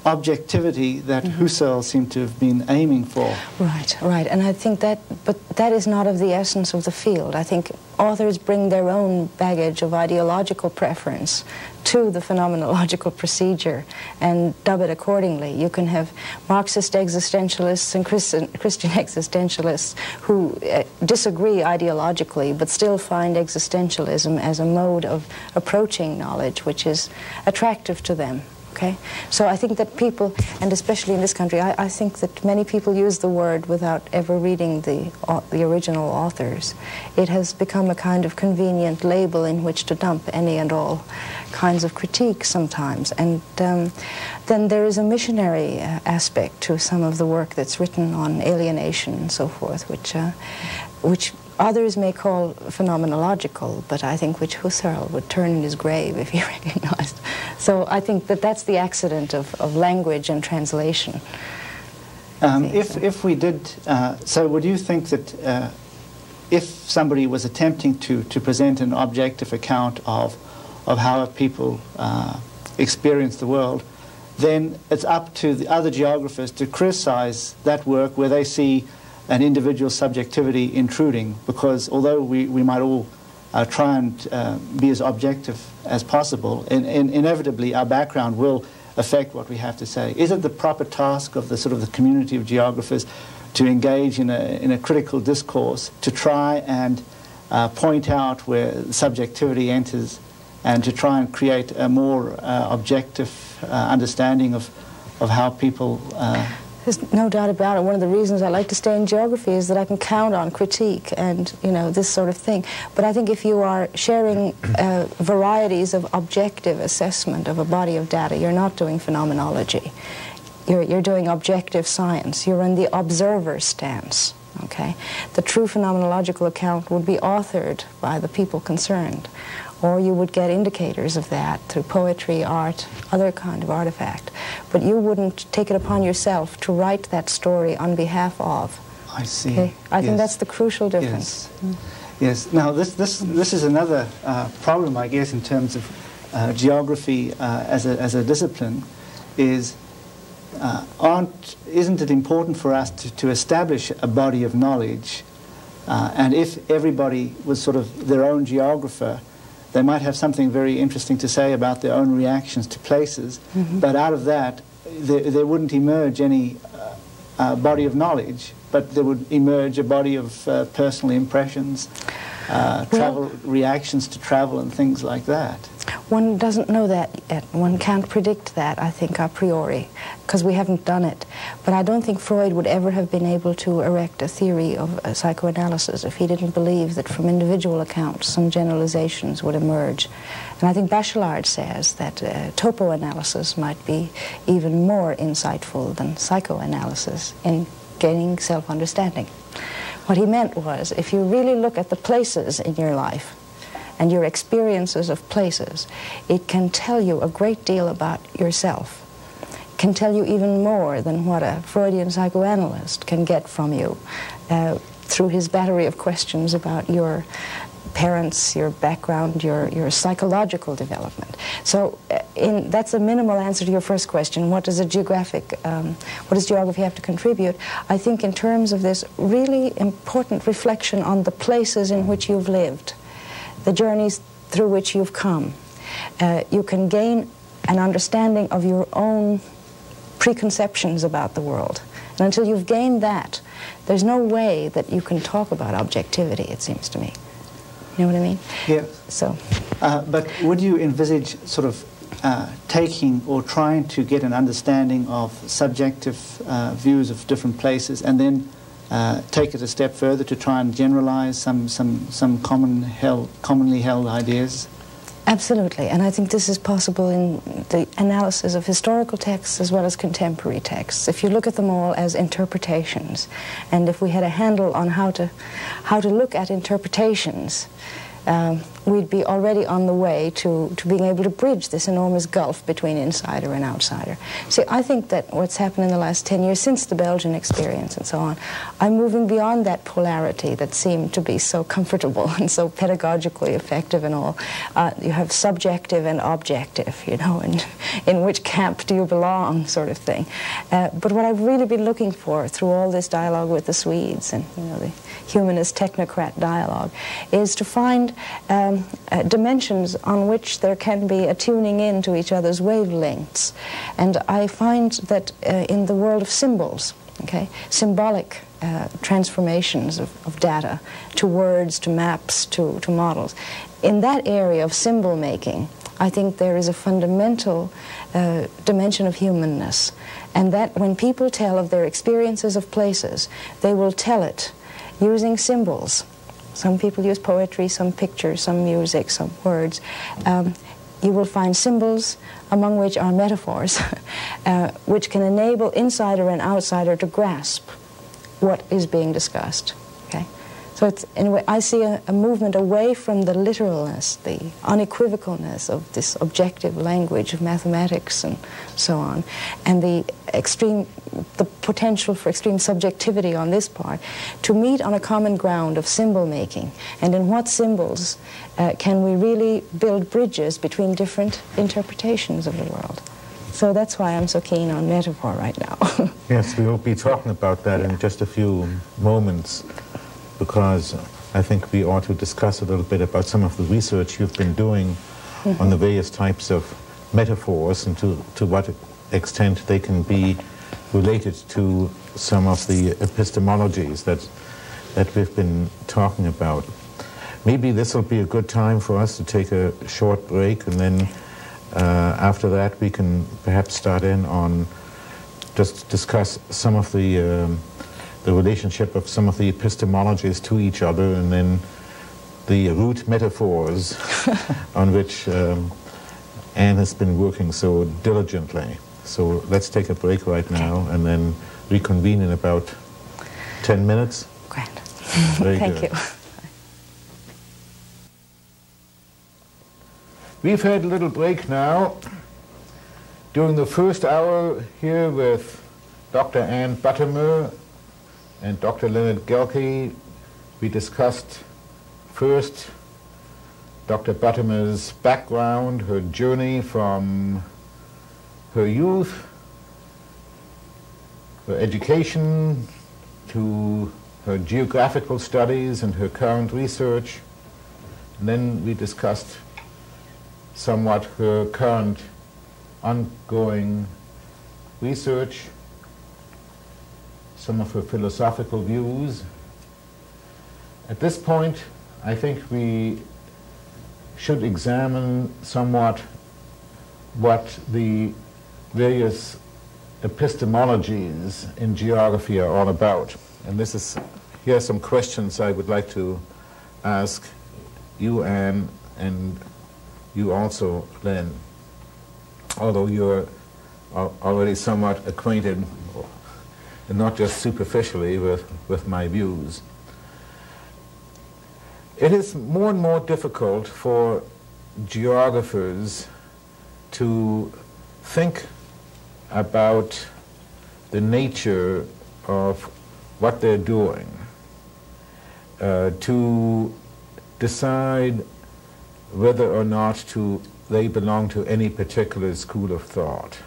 objectivity that Mm-hmm. Husserl seemed to have been aiming for. Right, right. And I think that, but that is not of the essence of the field. I think authors bring their own baggage of ideological preference to the phenomenological procedure and dub it accordingly. You can have Marxist existentialists and Christian, Christian existentialists who uh, disagree ideologically but still find existentialism as a mode of approaching knowledge which is attractive to them. Okay? So I think that people, and especially in this country, I, I think that many people use the word without ever reading the, au- the original authors. It has become a kind of convenient label in which to dump any and all kinds of critique sometimes. And um, then there is a missionary uh, aspect to some of the work that's written on alienation and so forth, which, uh, which others may call phenomenological, but I think which Husserl would turn in his grave if he recognized. So I think that that's the accident of, of language and translation. Um, if, so. if we did, uh, so would you think that uh, if somebody was attempting to, to present an objective account of, of how people uh, experience the world, then it's up to the other geographers to criticize that work where they see an individual subjectivity intruding, because although we, we might all uh, try and uh, be as objective as possible, in, in, inevitably our background will affect what we have to say. Is it the proper task of the sort of the community of geographers to engage in a, in a critical discourse to try and uh, point out where subjectivity enters and to try and create a more uh, objective uh, understanding of, of how people uh, There's no doubt about it. One of the reasons I like to stay in geography is that I can count on critique and, you know, this sort of thing. But I think if you are sharing uh, varieties of objective assessment of a body of data, you're not doing phenomenology. You're, you're doing objective science. You're in the observer stance, okay? The true phenomenological account would be authored by the people concerned or you would get indicators of that through poetry, art, other kind of artifact. But you wouldn't take it upon yourself to write that story on behalf of. I see. Okay? I think that's the crucial difference. Yes. Yes. Now, this, this, this is another uh, problem, I guess, in terms of uh, geography uh, as, a, as a discipline, is uh, aren't, isn't it important for us to, to establish a body of knowledge? Uh, and if everybody was sort of their own geographer, they might have something very interesting to say about their own reactions to places, but out of that, there, there wouldn't emerge any uh, uh, body of knowledge, but there would emerge a body of uh, personal impressions, uh, Well- travel reactions to travel, and things like that. One doesn't know that yet. One can't predict that, I think, a priori, because we haven't done it. But I don't think Freud would ever have been able to erect a theory of uh, psychoanalysis if he didn't believe that from individual accounts some generalizations would emerge. And I think Bachelard says that uh, topoanalysis might be even more insightful than psychoanalysis in gaining self-understanding. What he meant was, if you really look at the places in your life, and your experiences of places, it can tell you a great deal about yourself. Can tell you even more than what a Freudian psychoanalyst can get from you uh, through his battery of questions about your parents, your background, your, your psychological development. So uh, in, that's a minimal answer to your first question. What does a geographic, um, what does geography have to contribute? I think in terms of this really important reflection on the places in which you've lived, the journeys through which you've come, uh, you can gain an understanding of your own preconceptions about the world. And until you've gained that, there's no way that you can talk about objectivity, it seems to me. You know what I mean? Yeah. So, Uh, but would you envisage sort of uh, taking or trying to get an understanding of subjective uh, views of different places and then uh, take it a step further to try and generalize some, some, some common held, commonly held ideas? absolutely. And I think this is possible in the analysis of historical texts as well as contemporary texts. If you look at them all as interpretations, and if we had a handle on how to, how to look at interpretations, um, we'd be already on the way to, to being able to bridge this enormous gulf between insider and outsider. See, I think that what's happened in the last 10 years, since the Belgian experience and so on, I'm moving beyond that polarity that seemed to be so comfortable and so pedagogically effective and all. Uh, you have subjective and objective, you know, and in which camp do you belong, sort of thing. Uh, but what I've really been looking for through all this dialogue with the Swedes and, you know, the humanist technocrat dialogue is to find um, uh, dimensions on which there can be a tuning in to each other's wavelengths. And I find that uh, in the world of symbols, okay, symbolic uh, transformations of, of, data to words, to maps, to, to models, in that area of symbol making, I think there is a fundamental uh, dimension of humanness. And that when people tell of their experiences of places, they will tell it using symbols. Some people use poetry, some pictures, some music, some words. Um, you will find symbols, among which are metaphors, uh, which can enable insider and outsider to grasp what is being discussed. So it's, I see a, a, movement away from the literalness, the unequivocalness of this objective language of mathematics and so on, and the extreme, the potential for extreme subjectivity on this part, to meet on a common ground of symbol making, and in what symbols uh, can we really build bridges between different interpretations of the world. So that's why I'm so keen on metaphor right now. yes, we will be talking about that yeah. in just a few moments because I think we ought to discuss a little bit about some of the research you've been doing mm -hmm. on the various types of metaphors and to, to what extent they can be related to some of the epistemologies that, that we've been talking about. Maybe this will be a good time for us to take a short break and then uh, after that we can perhaps start in on just discuss some of the um, the relationship of some of the epistemologies to each other and then the root metaphors on which um, Anne has been working so diligently. So let's take a break right now and then reconvene in about 10 minutes. Grand. Thank good. you. We've had a little break now. During the first hour here with Dr. Anne Buttimer and Dr. Leonard Guelke, we discussed first Dr. Buttimer's background, her journey from her youth, her education, to her geographical studies and her current research. And then we discussed somewhat her current ongoing research some of her philosophical views. At this point, I think we should examine somewhat what the various epistemologies in geography are all about. And this is, here are some questions I would like to ask you, Anne, and you also, Len. Although you're already somewhat acquainted and not just superficially with, with my views. It is more and more difficult for geographers to think about the nature of what they're doing, uh, to decide whether or not to, they belong to any particular school of thought.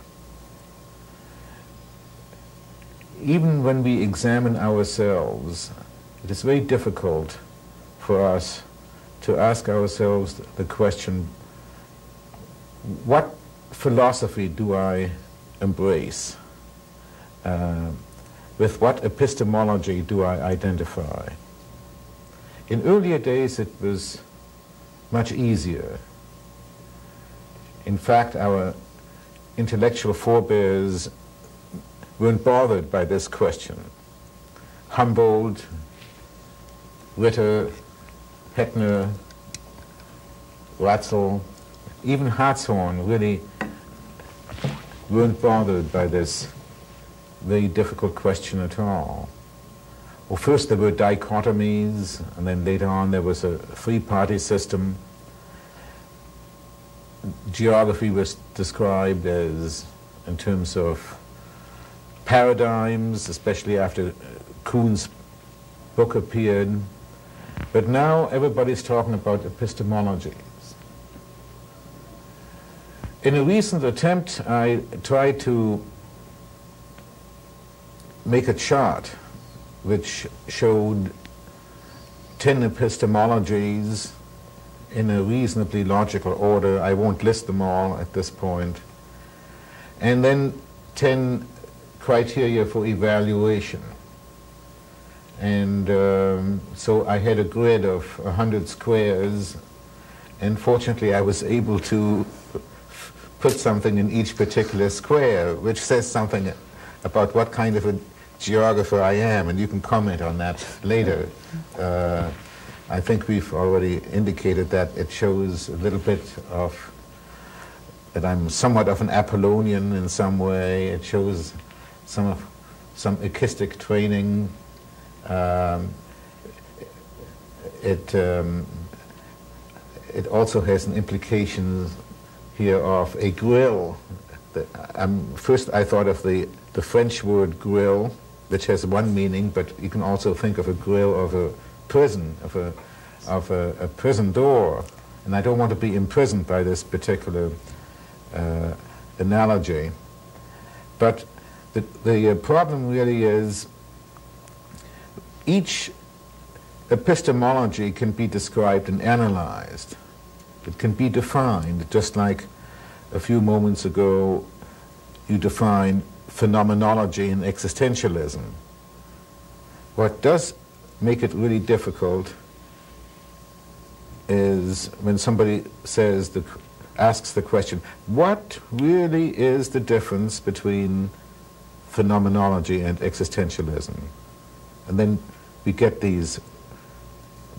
Even when we examine ourselves, it is very difficult for us to ask ourselves the question, what philosophy do I embrace? Uh, with what epistemology do I identify? In earlier days, it was much easier. In fact, our intellectual forebears weren't bothered by this question. Humboldt, Ritter, Hettner, Ratzel, even Hartshorne really weren't bothered by this very difficult question at all. well, first there were dichotomies, and then later on there was a three-party system. Geography was described as, in terms of paradigms, especially after Kuhn's book appeared. But now everybody's talking about epistemologies. In a recent attempt, I tried to make a chart which showed 10 epistemologies in a reasonably logical order. I won't list them all at this point. And then 10 criteria for evaluation. And um, so I had a grid of 100 squares, and fortunately I was able to put something in each particular square, which says something about what kind of a geographer I am, and you can comment on that later. Uh, I think we've already indicated that it shows a little bit of that I'm somewhat of an Apollonian in some way. It shows some of some ekistic training. Um, it um, it also has an implication here of a grill. Um, first, I thought of the the French word grill, which has one meaning, but you can also think of a grill of a prison, of a of a, a prison door. And I don't want to be imprisoned by this particular uh, analogy. But the, the uh, problem really is each epistemology can be described and analyzed. It can be defined, just like a few moments ago you defined phenomenology and existentialism. What does make it really difficult is when somebody says the, asks the question, what really is the difference between phenomenology and existentialism. And then we get these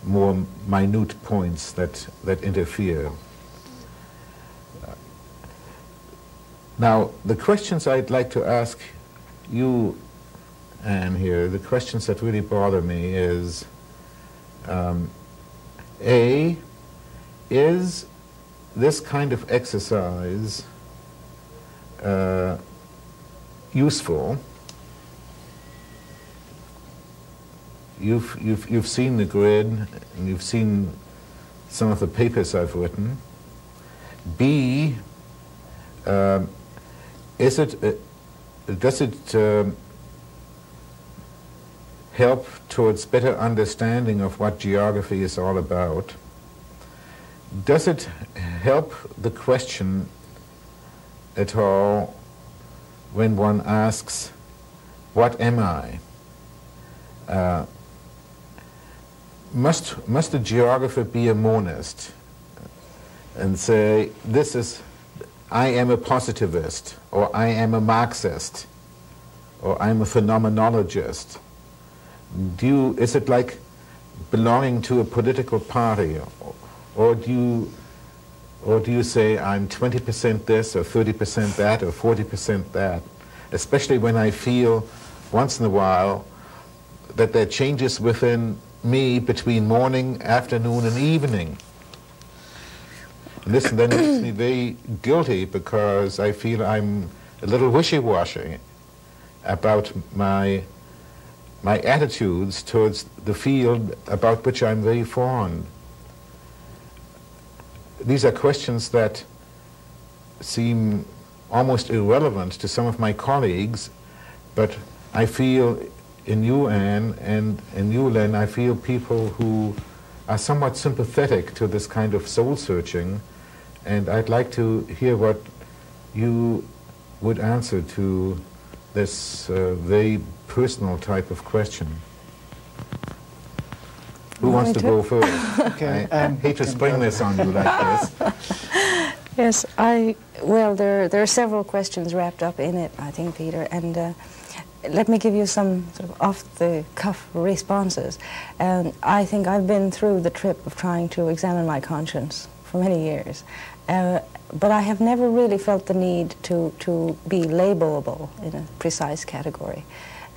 more minute points that, that interfere. Now, the questions I'd like to ask you, Anne, here, the questions that really bother me is, um, A, is this kind of exercise uh, useful. You've, you've, you've seen the grid and you've seen some of the papers I've written. B, um, is it, uh, does it um, help towards better understanding of what geography is all about? Does it help the question at all when one asks, What am I? Uh, must, must a geographer be a monist and say, This is, I am a positivist, or I am a Marxist, or I'm a phenomenologist? Do you, is it like belonging to a political party, or, or do you or do you say, I'm 20% this, or 30% that, or 40% that? Especially when I feel once in a while that there are changes within me between morning, afternoon, and evening. And this then makes me very guilty because I feel I'm a little wishy-washy about my my attitudes towards the field about which I'm very fond these are questions that seem almost irrelevant to some of my colleagues, but I feel in you, Anne, and in you, Len, I feel people who are somewhat sympathetic to this kind of soul searching, and I'd like to hear what you would answer to this uh, very personal type of question. Who wants to go first? okay. I um, hate to spring this on you like this. yes, I, well, there, there are several questions wrapped up in it, I think, Peter, and uh, let me give you some sort of off-the-cuff responses. And I think I've been through the trip of trying to examine my conscience for many years. Uh, but I have never really felt the need to, to be labelable in a precise category.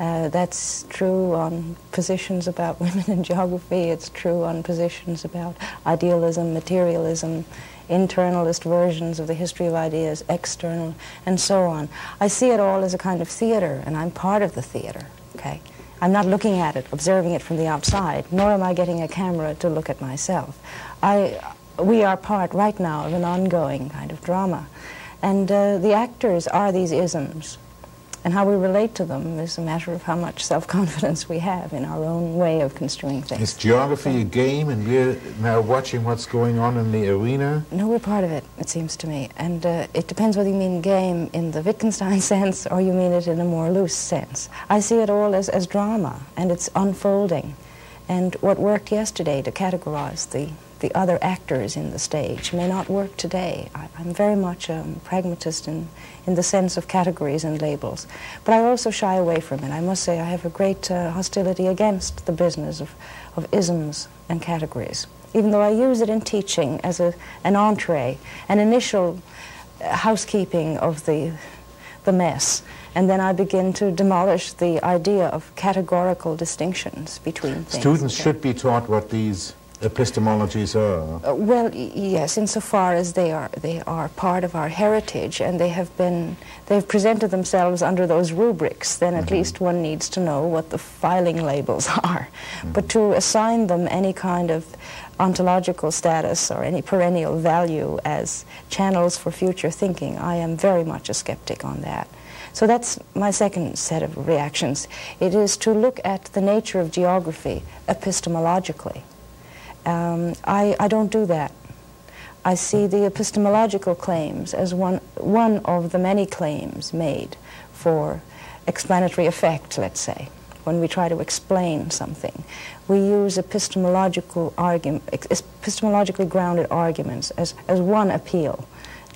Uh, that's true on positions about women in geography. It's true on positions about idealism, materialism, internalist versions of the history of ideas, external, and so on. I see it all as a kind of theater, and I'm part of the theater, okay? I'm not looking at it, observing it from the outside, nor am I getting a camera to look at myself. I, we are part right now of an ongoing kind of drama. And uh, the actors are these isms and how we relate to them is a matter of how much self-confidence we have in our own way of construing things. Is geography a game and we're now watching what's going on in the arena? No, we're part of it, it seems to me. And uh, it depends whether you mean game in the Wittgenstein sense or you mean it in a more loose sense. I see it all as, as drama and it's unfolding. And what worked yesterday to categorize the the other actors in the stage may not work today. I, am very much a pragmatist in, in the sense of categories and labels. But I also shy away from it. I must say I have a great uh, hostility against the business of, of isms and categories, even though I use it in teaching as a, an entree, an initial uh, housekeeping of the, the mess. And then I begin to demolish the idea of categorical distinctions between things. Students should be taught what these epistemologies are? Uh, well, yes, insofar as they are they are part of our heritage and they have been they've presented themselves under those rubrics. Then at mm -hmm. least one needs to know what the filing labels are. Mm -hmm. But to assign them any kind of ontological status or any perennial value as channels for future thinking, I am very much a skeptic on that. So that's my second set of reactions. It is to look at the nature of geography epistemologically. Um, I, I don't do that. I see the epistemological claims as one, one of the many claims made for explanatory effect, let's say, when we try to explain something. We use epistemological argument, epistemologically grounded arguments as, as one appeal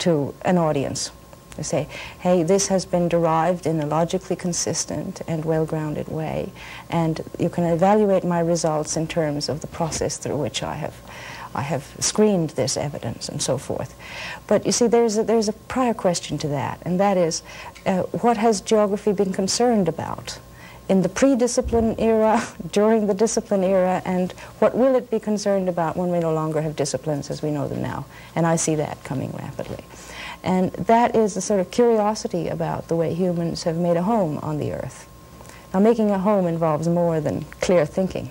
to an audience. They say, hey, this has been derived in a logically consistent and well-grounded way, and you can evaluate my results in terms of the process through which I have, I have screened this evidence and so forth. But you see, there's a, there's a prior question to that, and that is, uh, what has geography been concerned about? in the pre-discipline era, during the discipline era, and what will it be concerned about when we no longer have disciplines as we know them now? And I see that coming rapidly. And that is a sort of curiosity about the way humans have made a home on the earth. Now, making a home involves more than clear thinking.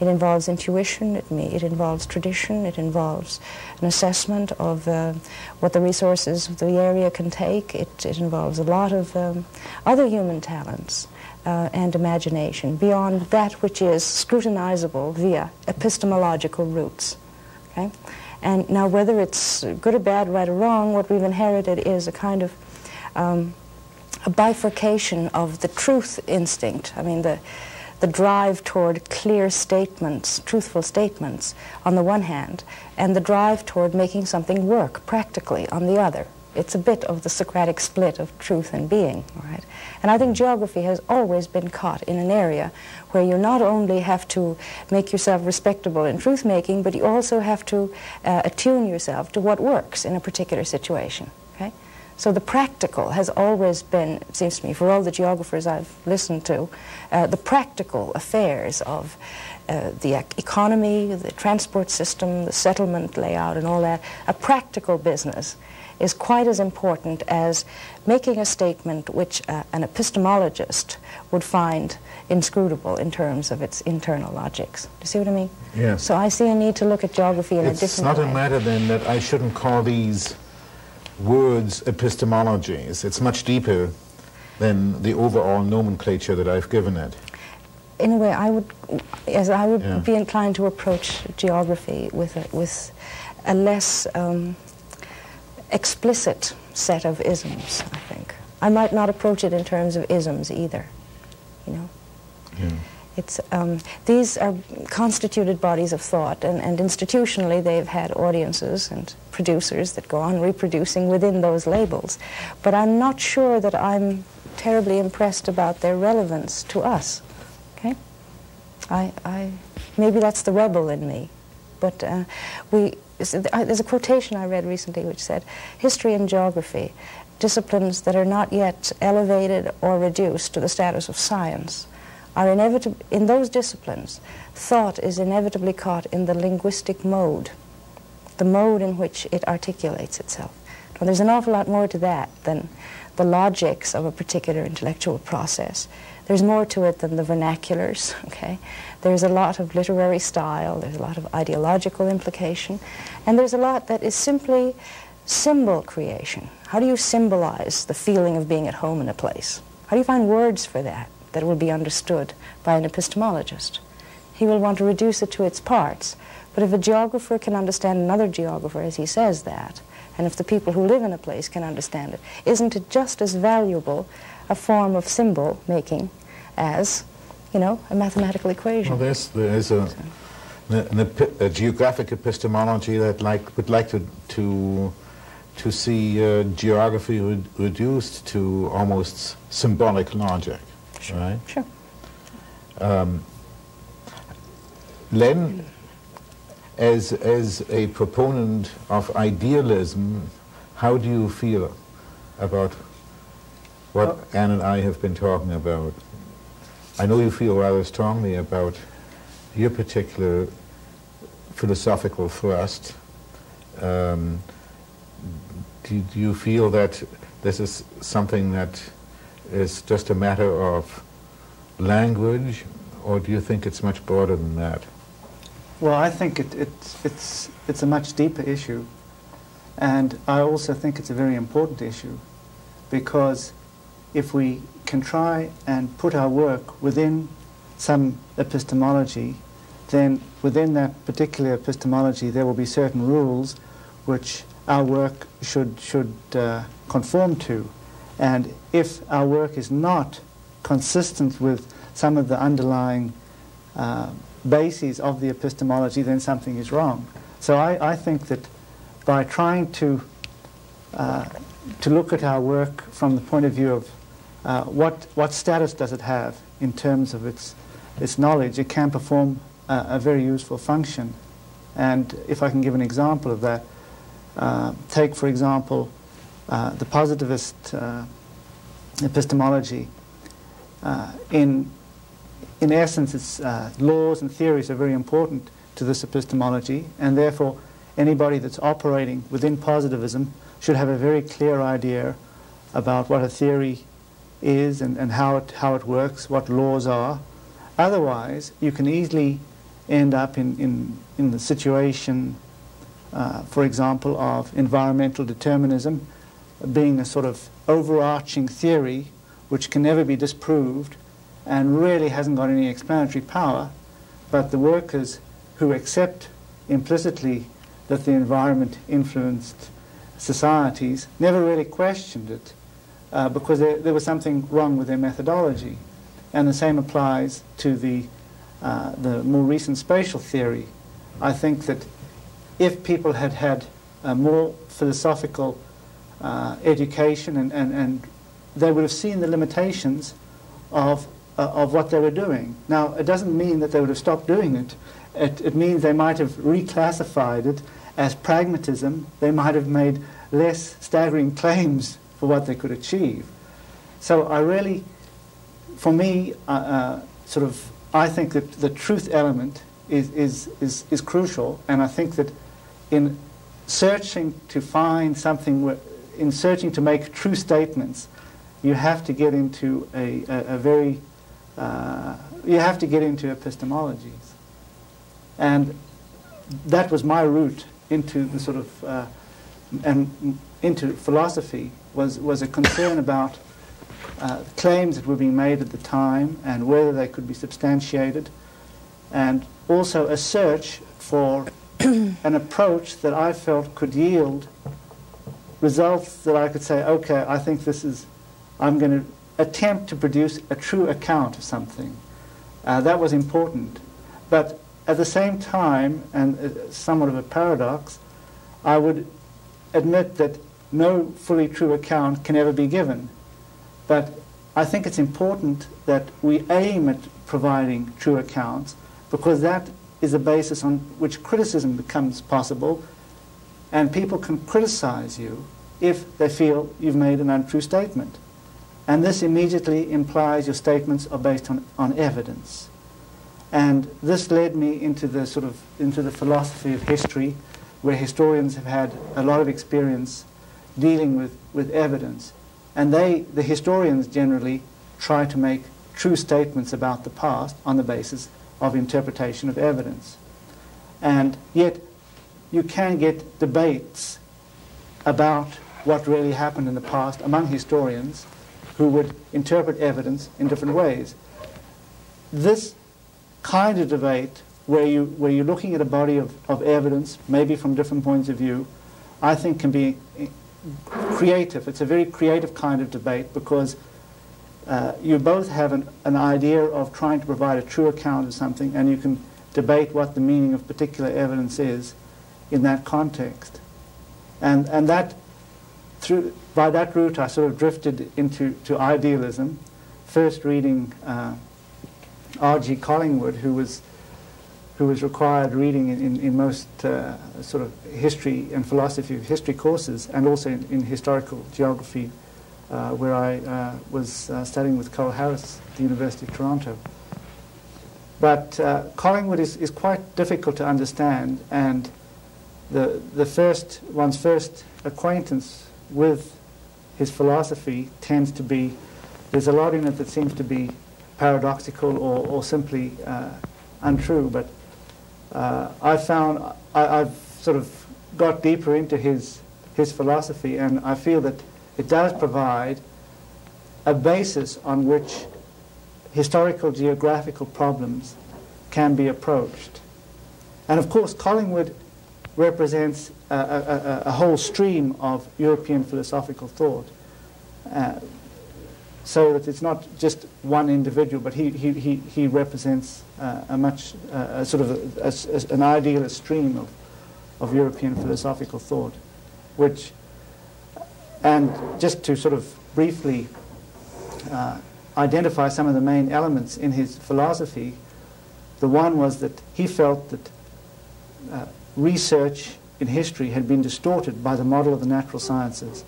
It involves intuition, it, it involves tradition, it involves an assessment of uh, what the resources of the area can take, it, it involves a lot of um, other human talents uh, and imagination beyond that which is scrutinizable via epistemological routes. Okay? And now, whether it's good or bad, right or wrong, what we've inherited is a kind of um, a bifurcation of the truth instinct. I mean, the, the drive toward clear statements, truthful statements, on the one hand, and the drive toward making something work practically on the other. It's a bit of the Socratic split of truth and being, right? And I think geography has always been caught in an area where you not only have to make yourself respectable in truth making, but you also have to uh, attune yourself to what works in a particular situation, okay? So the practical has always been, it seems to me, for all the geographers I've listened to, uh, the practical affairs of uh, the economy, the transport system, the settlement layout, and all that, a practical business is quite as important as making a statement which uh, an epistemologist would find inscrutable in terms of its internal logics. Do you see what I mean? Yes. So I see a need to look at geography in it's a different way. It's not a matter then that I shouldn't call these words epistemologies. It's much deeper than the overall nomenclature that I've given it. In a way, I would, as I would yeah. be inclined to approach geography with a, with a less um, explicit set of isms, I think. I might not approach it in terms of isms either, you know? Yeah. It's, um, these are constituted bodies of thought, and, and institutionally they've had audiences and producers that go on reproducing within those labels. But I'm not sure that I'm terribly impressed about their relevance to us, okay? I, I, maybe that's the rebel in me. But uh, we, there's a quotation I read recently which said, history and geography, disciplines that are not yet elevated or reduced to the status of science, are inevitable, in those disciplines, thought is inevitably caught in the linguistic mode, the mode in which it articulates itself. Now, there's an awful lot more to that than the logics of a particular intellectual process. There's more to it than the vernaculars, okay? There's a lot of literary style, there's a lot of ideological implication, and there's a lot that is simply symbol creation. How do you symbolize the feeling of being at home in a place? How do you find words for that that will be understood by an epistemologist? He will want to reduce it to its parts. But if a geographer can understand another geographer as he says that, and if the people who live in a place can understand it, isn't it just as valuable a form of symbol making as, you know, a mathematical equation? Well, there's, there's a, an, a geographic epistemology that like, would like to, to, to see uh, geography re reduced to almost symbolic logic, sure. right? Sure. Um, Len as, as a proponent of idealism, how do you feel about what well, Anne and I have been talking about? I know you feel rather strongly about your particular philosophical thrust. Um, do, do you feel that this is something that is just a matter of language, or do you think it's much broader than that? Well, I think it, it, it's, it's a much deeper issue. And I also think it's a very important issue because if we can try and put our work within some epistemology, then within that particular epistemology there will be certain rules which our work should, should uh, conform to. And if our work is not consistent with some of the underlying uh, bases of the epistemology, then something is wrong. So I, I think that by trying to, uh, to look at our work from the point of view of uh, what, what status does it have in terms of its, its knowledge, it can perform a, a very useful function. And if I can give an example of that, uh, take, for example, uh, the positivist uh, epistemology. Uh, in in essence, its uh, laws and theories are very important to this epistemology, and therefore, anybody that's operating within positivism should have a very clear idea about what a theory is and, and how, it, how it works, what laws are. Otherwise, you can easily end up in, in, in the situation, uh, for example, of environmental determinism being a sort of overarching theory which can never be disproved and really hasn't got any explanatory power, but the workers who accept implicitly that the environment influenced societies never really questioned it uh, because there, there, was something wrong with their methodology. And the same applies to the, uh, the more recent spatial theory. I think that if people had had a more philosophical uh, education and, and, and they would have seen the limitations of uh, of what they were doing. Now, it doesn't mean that they would have stopped doing it. It, it means they might have reclassified it as pragmatism. They might have made less staggering claims for what they could achieve. So I really, for me, uh, uh, sort of, I think that the truth element is, is, is, is crucial, and I think that in searching to find something, in searching to make true statements, you have to get into a, a, a very uh, you have to get into epistemologies. And that was my route into the sort of, uh, and into philosophy was, was a concern about uh, claims that were being made at the time and whether they could be substantiated, and also a search for an approach that I felt could yield results that I could say, okay, I think this is, I'm going to attempt to produce a true account of something. Uh, that was important. But at the same time, and uh, somewhat of a paradox, I would admit that no fully true account can ever be given. But I think it's important that we aim at providing true accounts because that is a basis on which criticism becomes possible And people can criticize you if they feel you've made an untrue statement. And this immediately implies your statements are based on, on evidence. And this led me into the sort of into the philosophy of history, where historians have had a lot of experience dealing with, with evidence. And they, the historians generally, try to make true statements about the past on the basis of interpretation of evidence. And yet, you can get debates about what really happened in the past among historians who would interpret evidence in different ways. This kind of debate, where, you, where you're looking at a body of, of evidence, maybe from different points of view, I think can be creative. It's a very creative kind of debate because uh, you both have an, an idea of trying to provide a true account of something, and you can debate what the meaning of particular evidence is in that context. And, and that, through, by that route, I sort of drifted into to idealism, first reading uh, R.G. Collingwood, who was, who was required reading in, in, in most uh, sort of history and philosophy of history courses, and also in, in historical geography uh, where I uh, was uh, studying with Cole Harris at the University of Toronto. But uh, Collingwood is, is quite difficult to understand, and the, the first, one's first acquaintance with his philosophy tends to be, there's a lot in it that seems to be paradoxical or, or simply uh, untrue, but uh, I found I, I've sort of got deeper into his, his philosophy, and I feel that it does provide a basis on which historical geographical problems can be approached. And of course, Collingwood represents a, a, a whole stream of European philosophical thought. Uh, so that it's not just one individual, but he, he, he, he represents uh, a much, uh, a sort of a, a, an idealist stream of, of European philosophical thought, which and just to sort of briefly uh, identify some of the main elements in his philosophy, the one was that he felt that uh, research in history had been distorted by the model of the natural sciences.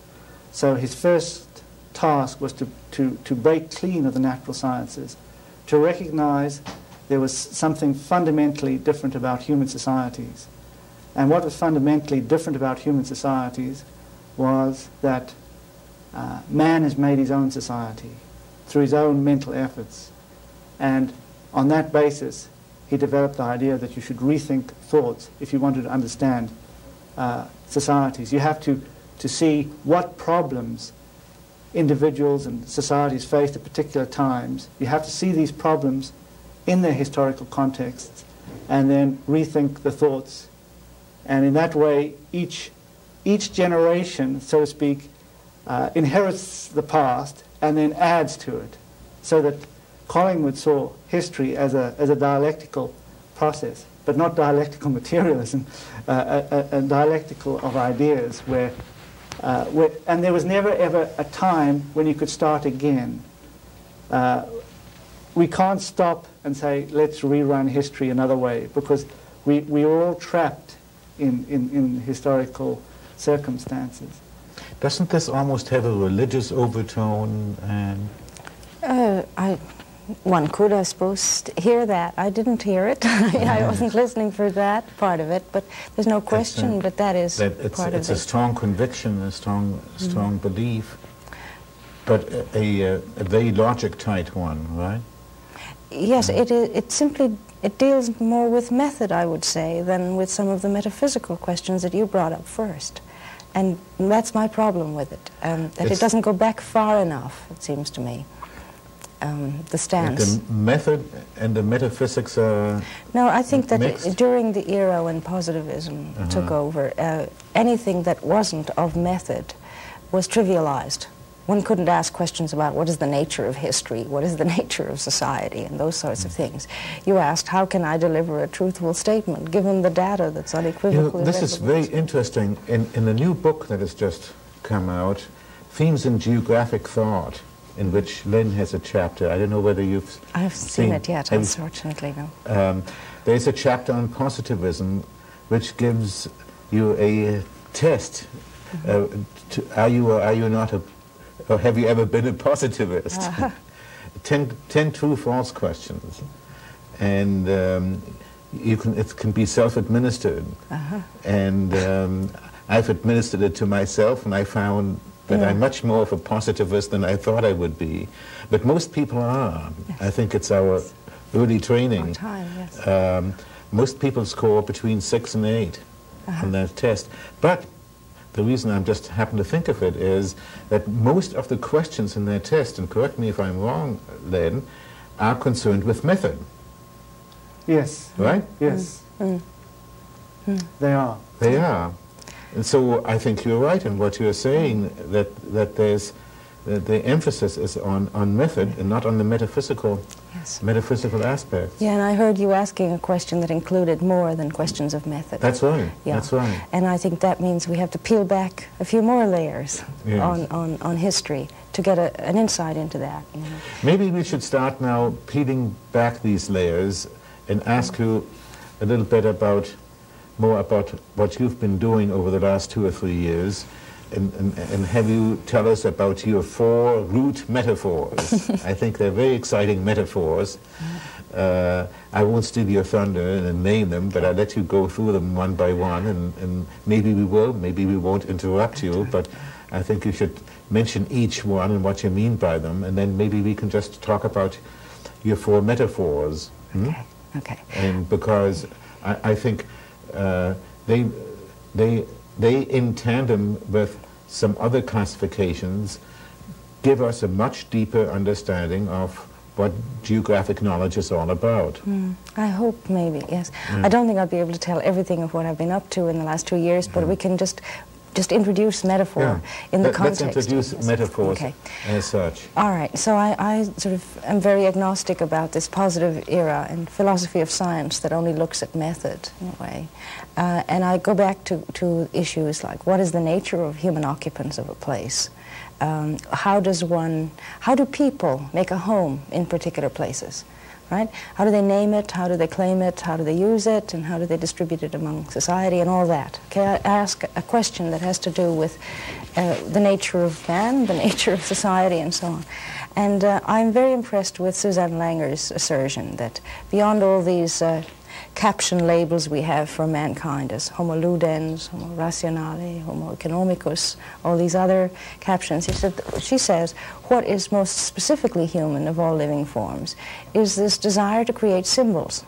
So his first task was to, to, to break clean of the natural sciences, to recognize there was something fundamentally different about human societies. And what was fundamentally different about human societies was that uh, man has made his own society through his own mental efforts. And on that basis, he developed the idea that you should rethink thoughts if you wanted to understand uh, societies. You have to, to see what problems individuals and societies faced at particular times. You have to see these problems in their historical contexts and then rethink the thoughts. And in that way, each each generation, so to speak, uh, inherits the past and then adds to it, so that Collingwood saw history as a, as a dialectical process, but not dialectical materialism, uh, a, a, dialectical of ideas where, uh, where, and there was never ever a time when you could start again. Uh, we can't stop and say, let's rerun history another way, because we, we are all trapped in, in, in historical circumstances. Doesn't this almost have a religious overtone? And uh, I, one could, I suppose, hear that. I didn't hear it. I wasn't listening for that part of it, but there's no question a, that that is that it's, part it's of it. It's a strong conviction, a strong, mm-hmm. strong mm. belief, but a, a, a, very logic-tight one, right? Yes, it, it simply it deals more with method, I would say, than with some of the metaphysical questions that you brought up first. And that's my problem with it, um, that it's it doesn't go back far enough, it seems to me. Um, the stance. The method and the metaphysics are. No, I think that mixed? during the era when positivism uh -huh. took over, uh, anything that wasn't of method was trivialized one couldn't ask questions about what is the nature of history, what is the nature of society, and those sorts of things. You asked, how can I deliver a truthful statement given the data that's unequivocally you know, This is very interesting. In, in the new book that has just come out, Themes in Geographic Thought, in which Len has a chapter. I don't know whether you've I've seen, seen it yet, unfortunately, no. Um, there's a chapter on positivism which gives you a test. Uh, to, are you or are you not a, or have you ever been a positivist? Uh-huh. ten, ten true false questions. And um, you can, it can be self-administered. Uh-huh. And um, I've administered it to myself and I found that Yeah. I'm much more of a positivist than I thought I would be. But most people are. I think it's our early training. Our time, yes. Um, most people score between six and 8 Uh-huh. on that test. But the reason I'm just happen to think of it is that most of the questions in that test, and correct me if I'm wrong, Len, are concerned with method, Yes. right? Yes. Mm. They are. They are. And so I think you're right in what you're saying, that, that there's, that the emphasis is on, on method and not on the metaphysical, Yes. metaphysical aspects. Yeah, and I heard you asking a question that included more than questions of method. That's right. Yeah. That's right. And I think that means we have to peel back a few more layers Yes. on, on, on history to get a, an insight into that. You know. Maybe we should start now peeling back these layers and ask you a little bit about more about what you've been doing over the last two or three years and, and, and have you tell us about your four root metaphors. I think they're very exciting metaphors. Uh, I won't steal your thunder and name them, but I'll let you go through them one by one, and, and maybe we will, maybe we won't interrupt you, but I think you should mention each one and what you mean by them, and then maybe we can just talk about your four metaphors. hmm? Okay. Okay. And because I, I think Uh, they, they, they, in tandem with some other classifications, give us a much deeper understanding of what geographic knowledge is all about. Mm, I hope maybe, yes. I hmm. don't think I'll be able to tell everything of what I've been up to in the last two years, but hmm. we can just just introduce metaphor Yeah. in the Let- context. Let's introduce yes. metaphors Okay. as such. All right, so I, I sort of am very agnostic about this positive era and philosophy of science that only looks at method in a way. Uh, and I go back to, to issues like what is the nature of human occupants of a place? Um, how does one, how do people make a home in particular places? Right? How do they name it? How do they claim it? How do they use it? And how do they distribute it among society and all that? Okay, I ask a question that has to do with uh, the nature of man, the nature of society, and so on. And uh, I'm very impressed with Susanne Langer's assertion that beyond all these uh, caption labels we have for mankind as Homo ludens, Homo rationale, Homo economicus, all these other captions. She, said, she says what is most specifically human of all living forms is this desire to create symbols,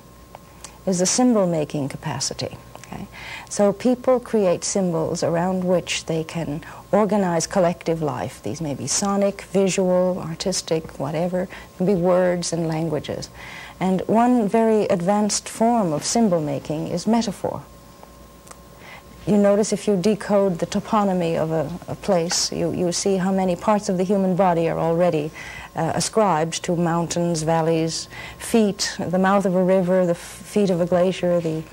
is the symbol-making capacity. Okay? So people create symbols around which they can organize collective life. These may be sonic, visual, artistic, whatever. It can be words and languages. And one very advanced form of symbol making is metaphor. You notice if you decode the toponymy of a, a place, you, you see how many parts of the human body are already uh, ascribed to mountains, valleys, feet, the mouth of a river, the f- feet of a glacier, the,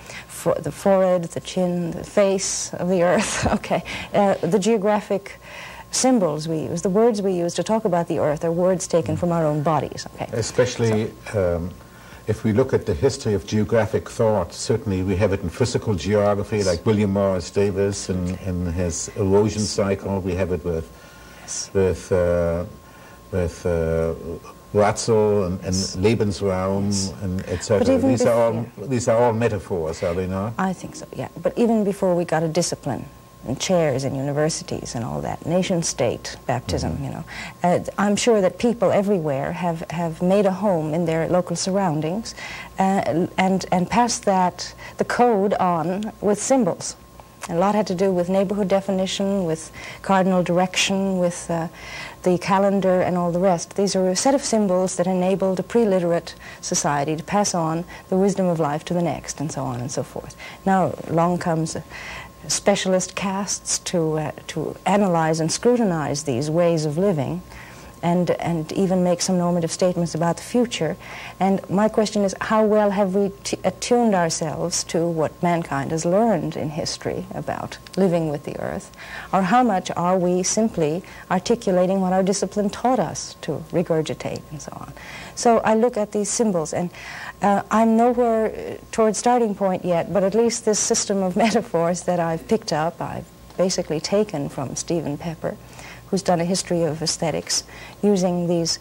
the forehead, the chin, the face of the earth. okay, uh, the geographic symbols we use, the words we use to talk about the earth are words taken from our own bodies. Okay. Especially um, if we look at the history of geographic thought, certainly we have it in physical geography, like William Morris Davis and, and his erosion cycle. We have it with with uh, with uh, Ratzel and, and Lebensraum and etc. These are all before- these are all metaphors, are they not? I think so, yeah. But even before we got a discipline and chairs in universities and all that, nation state baptism, you know, uh, I'm sure that people everywhere have, have made a home in their local surroundings uh, and, and passed that, the code on with symbols. A lot had to do with neighborhood definition, with cardinal direction, with uh, the calendar and all the rest. These are a set of symbols that enabled a pre-literate society to pass on the wisdom of life to the next, and so on and so forth. Now, along comes specialist castes to, uh, to analyze and scrutinize these ways of living and, and even make some normative statements about the future. And my question is, how well have we attuned ourselves to what mankind has learned in history about living with the earth? Or how much are we simply articulating what our discipline taught us to regurgitate and so on? So I look at these symbols, and uh, I'm nowhere uh, toward starting point yet, but at least this system of metaphors that I've picked up, I've basically taken from Stephen Pepper, who's done a history of aesthetics using these,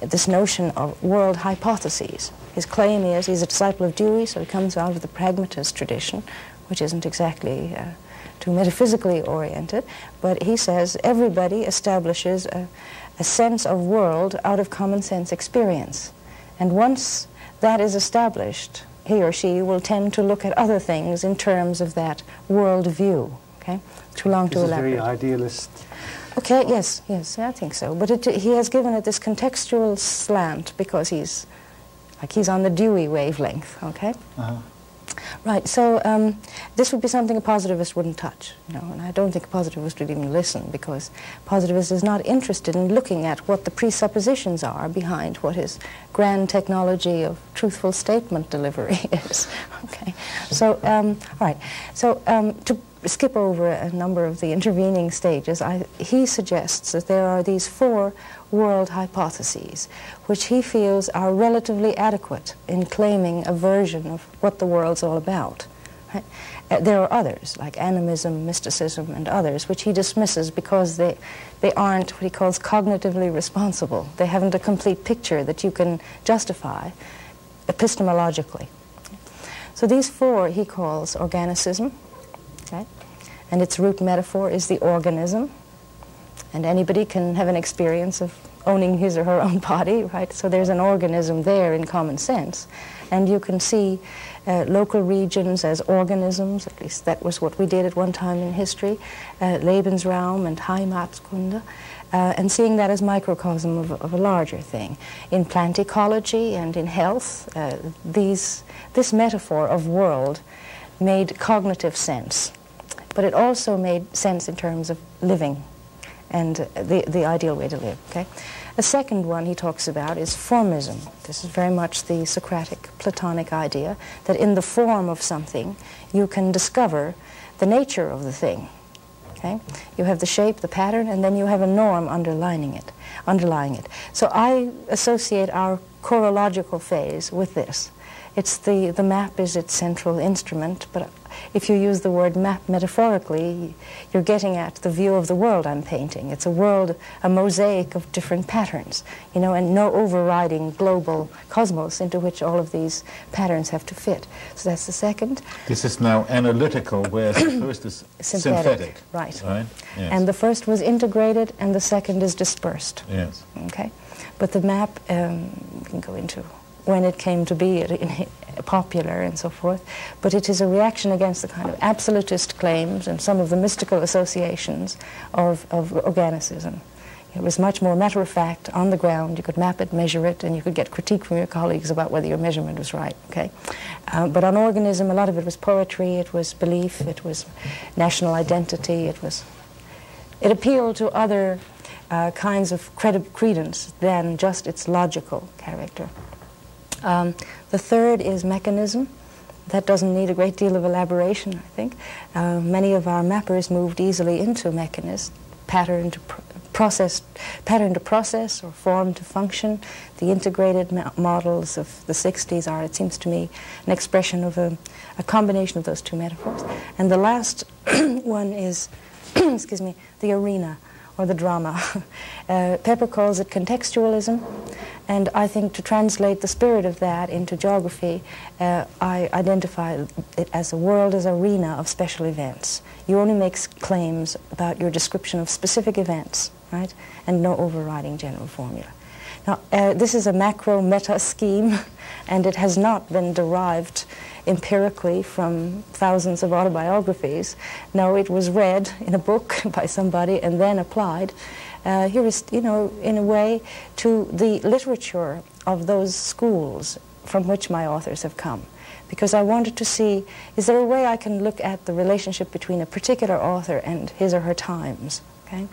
this notion of world hypotheses. His claim is he's a disciple of Dewey, so he comes out of the pragmatist tradition, which isn't exactly uh, too metaphysically oriented, but he says everybody establishes a, a sense of world out of common sense experience. And once that is established, he or she will tend to look at other things in terms of that world view. Okay, too long this to is elaborate. very idealist. Okay, yes, yes, I think so. But it, he has given it this contextual slant because he's like he's on the Dewey wavelength. Okay. Uh-huh. Right, so um, this would be something a positivist wouldn't touch, you know, and I don't think a positivist would even listen because positivist is not interested in looking at what the presuppositions are behind what his grand technology of truthful statement delivery is. Okay, so um, all right, so um, to skip over a number of the intervening stages, I, he suggests that there are these four world hypotheses, which he feels are relatively adequate in claiming a version of what the world's all about. Right? Uh, there are others, like animism, mysticism, and others, which he dismisses because they, they aren't what he calls cognitively responsible. They haven't a complete picture that you can justify epistemologically. So these four he calls organicism, and its root metaphor is the organism. And anybody can have an experience of owning his or her own body, right? So there's an organism there in common sense. And you can see uh, local regions as organisms, at least that was what we did at one time in history, uh, Lebensraum and Heimatkunde, uh, and seeing that as microcosm of, of, a larger thing. In plant ecology and in health, uh, these, this metaphor of world made cognitive sense, but it also made sense in terms of living and the, the ideal way to live. Okay? A second one he talks about is formism. This is very much the Socratic, Platonic idea that in the form of something you can discover the nature of the thing. Okay? You have the shape, the pattern, and then you have a norm underlining it, underlying it. So I associate our chorological phase with this. It's the, the map is its central instrument, but if you use the word map metaphorically, you're getting at the view of the world I'm painting. It's a world, a mosaic of different patterns, you know, and no overriding global cosmos into which all of these patterns have to fit. So that's the second. This is now analytical, whereas the first is synthetic. synthetic. Right. Right. Yes. And the first was integrated, and the second is dispersed. Yes. Okay. But the map, um, we can go into when it came to be popular and so forth, but it is a reaction against the kind of absolutist claims and some of the mystical associations of, of organicism. It was much more matter of fact, on the ground. You could map it, measure it, and you could get critique from your colleagues about whether your measurement was right. Okay, uh, but on organism, a lot of it was poetry. It was belief. It was national identity. It was. It appealed to other uh, kinds of credence than just its logical character. Um, the third is mechanism. That doesn't need a great deal of elaboration, I think. Uh, many of our mappers moved easily into mechanism, pattern to pr process, pattern to process or form to function. The integrated models of the 60s are, it seems to me, an expression of a, a combination of those two metaphors. And the last one is, excuse me, the arena or the drama. uh, Pepper calls it contextualism. And I think to translate the spirit of that into geography, uh, I identify it as a world as arena of special events. You only make claims about your description of specific events, right? And no overriding general formula. Now, uh, this is a macro meta scheme, and it has not been derived empirically from thousands of autobiographies. No, it was read in a book by somebody and then applied uh, here is, you know, in a way, to the literature of those schools from which my authors have come. Because I wanted to see, is there a way I can look at the relationship between a particular author and his or her times, okay?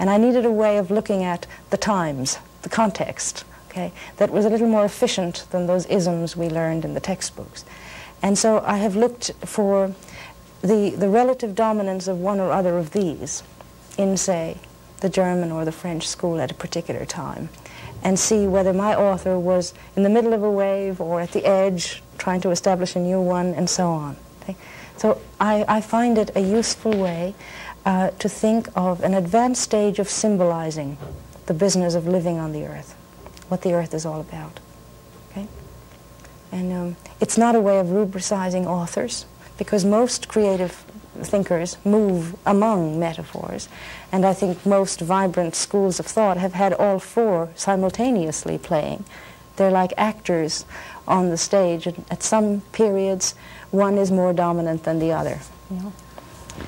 And I needed a way of looking at the times, the context, okay, that was a little more efficient than those isms we learned in the textbooks. And so I have looked for the, the relative dominance of one or other of these in, say, the German or the French school at a particular time and see whether my author was in the middle of a wave or at the edge trying to establish a new one and so on. So I, I, find it a useful way uh, to think of an advanced stage of symbolizing the business of living on the earth, what the earth is all about. Okay? And um, it's not a way of rubricizing authors, because most creative thinkers move among metaphors. And I think most vibrant schools of thought have had all four simultaneously playing. They're like actors on the stage. And at some periods, one is more dominant than the other. You, know?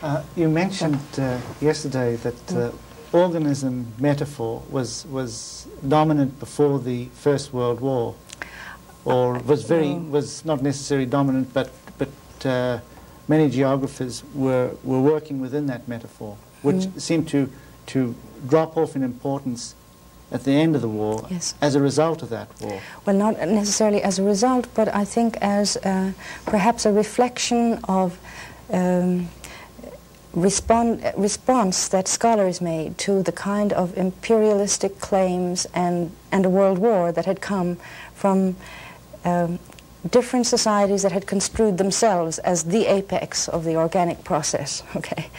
uh, you mentioned uh, yesterday that uh, organism metaphor was, was dominant before the First World War, or was very was not necessarily dominant, but but uh, many geographers were, were working within that metaphor, which mm. seemed to, to drop off in importance at the end of the war yes. as a result of that war? Well, not necessarily as a result, but I think as uh, perhaps a reflection of um, respond, response that scholars made to the kind of imperialistic claims and, and a world war that had come from um, different societies that had construed themselves as the apex of the organic process. Okay,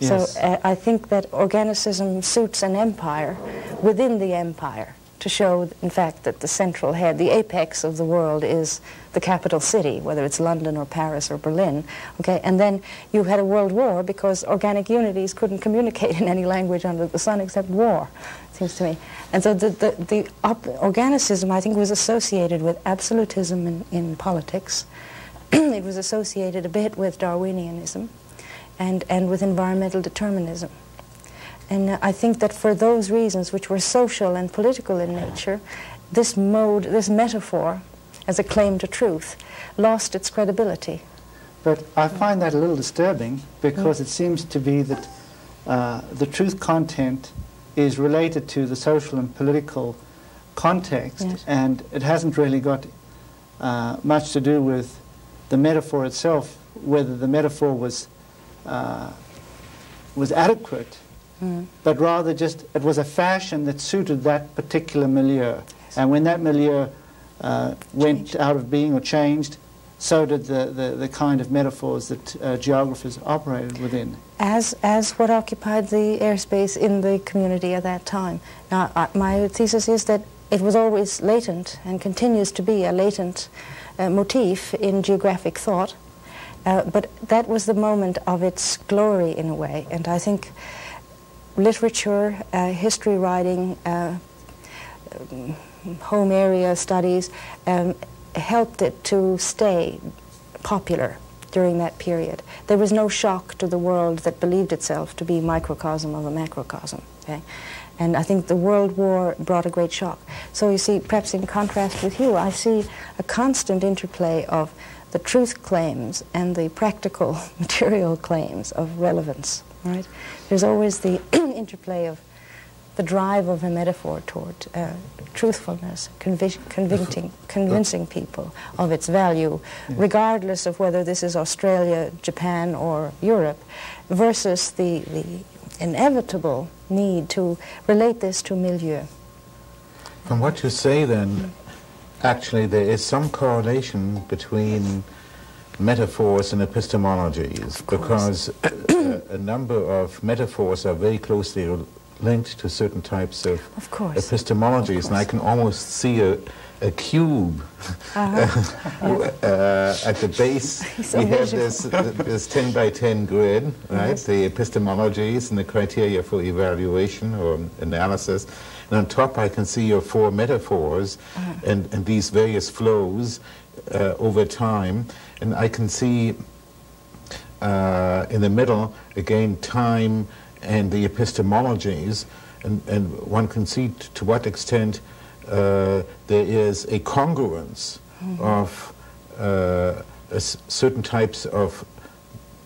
yes. so uh, I think that organicism suits an empire within the empire to show, in fact, that the central head, the apex of the world, is the capital city, whether it's London or Paris or Berlin. Okay, and then you had a world war because organic unities couldn't communicate in any language under the sun except war it seems to me. And so the, the, the organicism, I think, was associated with absolutism in, in politics. it was associated a bit with Darwinianism and, and with environmental determinism. And uh, I think that for those reasons, which were social and political in nature, this mode, this metaphor, as a claim to truth, lost its credibility. But I find that a little disturbing because mm. it seems to be that uh, the truth content is related to the social and political context, yes. and it hasn't really got uh, much to do with the metaphor itself, whether the metaphor was uh, was adequate, mm. but rather just it was a fashion that suited that particular milieu. And when that milieu uh, went out of being or changed, so did the, the, the kind of metaphors that uh, geographers operated within. As, as what occupied the airspace in the community at that time. Now, uh, my thesis is that it was always latent and continues to be a latent uh, motif in geographic thought. Uh, but that was the moment of its glory in a way. And I think literature, uh, history writing, uh, home area studies, um, helped it to stay popular during that period. There was no shock to the world that believed itself to be microcosm of a macrocosm. Okay? And I think the World War brought a great shock. So you see, perhaps in contrast with you, I see a constant interplay of the truth claims and the practical material claims of relevance. Right? There's always the interplay of the drive of a metaphor toward uh, truthfulness, convincing, convincing people of its value, regardless of whether this is Australia, Japan, or Europe, versus the, the inevitable need to relate this to milieu. From what you say, then, actually, there is some correlation between metaphors and epistemologies because uh, a number of metaphors are very closely linked to certain types of, of course. epistemologies, of and I can almost see a, a cube uh-huh. uh, at the base. we have this, this 10 by 10 grid, right? Yes. The epistemologies and the criteria for evaluation or analysis. And on top, I can see your four metaphors uh-huh. and, and these various flows uh, over time. And I can see uh, in the middle, again, time and the epistemologies, and, and one can see to what extent uh, there is a congruence mm -hmm. of uh, certain types of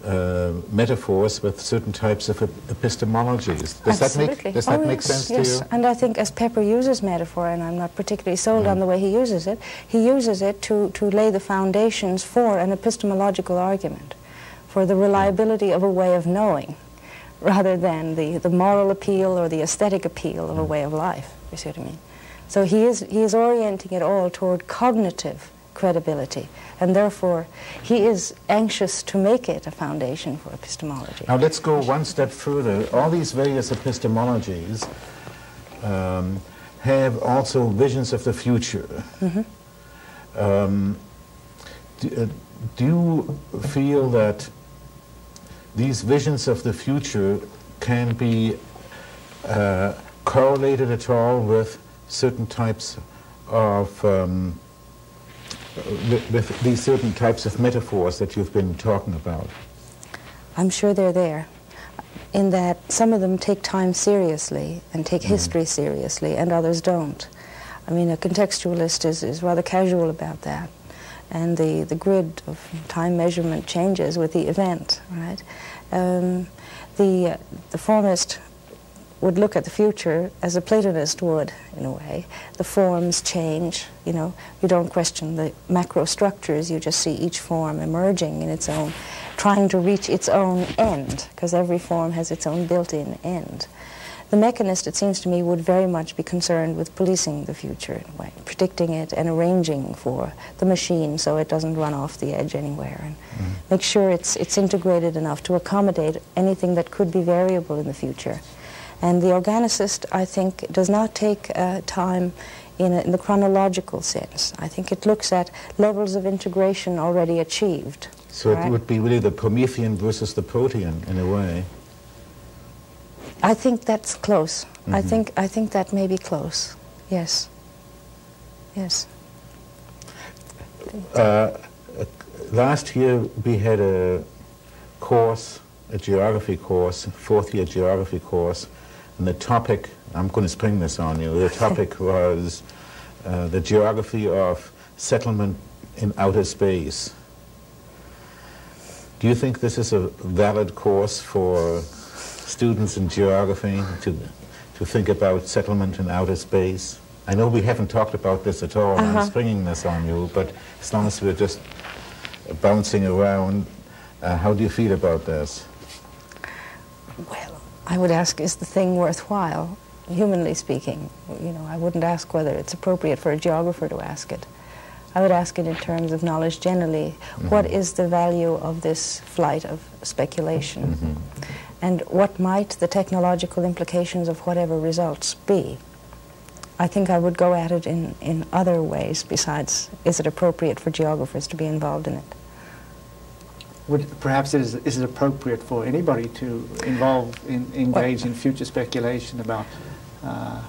uh, metaphors with certain types of epistemologies. Does Absolutely. that make, does that oh, make yes, sense yes. to you? And I think as Pepper uses metaphor, and I'm not particularly sold mm. on the way he uses it, he uses it to, to lay the foundations for an epistemological argument, for the reliability of a way of knowing rather than the, the moral appeal or the aesthetic appeal of a way of life, you see what I mean? So he is, he is orienting it all toward cognitive credibility. And therefore, he is anxious to make it a foundation for epistemology. Now let's go one step further. All these various epistemologies um, have also visions of the future. Um, do, uh, do you feel that these visions of the future can be uh, correlated at all with certain types of um, with, with these certain types of metaphors that you've been talking about? I'm sure they're there. In that some of them take time seriously and take history seriously, and others don't. I mean, a contextualist is, is rather casual about that. And the, the grid of time measurement changes with the event, right? Um, the, uh, the formist would look at the future as a Platonist would, in a way. The forms change, you know. You don't question the macro structures, you just see each form emerging in its own, trying to reach its own end, because every form has its own built-in end. The mechanist, it seems to me, would very much be concerned with policing the future in a way, predicting it and arranging for the machine so it doesn't run off the edge anywhere, and mm-hmm. make sure it's, it's integrated enough to accommodate anything that could be variable in the future. And the organicist, I think, does not take uh, time in, a, in the chronological sense. I think it looks at levels of integration already achieved. So it would be really the Promethean versus the Protean in a way. I think that's close. I think I think that may be close. Yes. Yes. Uh, last year we had a course, a geography course, fourth year geography course, and the topic, I'm going to spring this on you, the topic was uh, the geography of settlement in outer space. Do you think this is a valid course for students in geography to, to think about settlement in outer space? I know we haven't talked about this at all, Uh-huh. I'm springing this on you, but as long as we're just bouncing around, uh, how do you feel about this? Well, I would ask, is the thing worthwhile, humanly speaking? You know, I wouldn't ask whether it's appropriate for a geographer to ask it. I would ask it in terms of knowledge generally. Mm-hmm. What is the value of this flight of speculation? Mm-hmm. And what might the technological implications of whatever results be? I think I would go at it in, in other ways besides, is it appropriate for geographers to be involved in it? Would, perhaps it is, is it appropriate for anybody to involve, in, engage in future speculation about uh,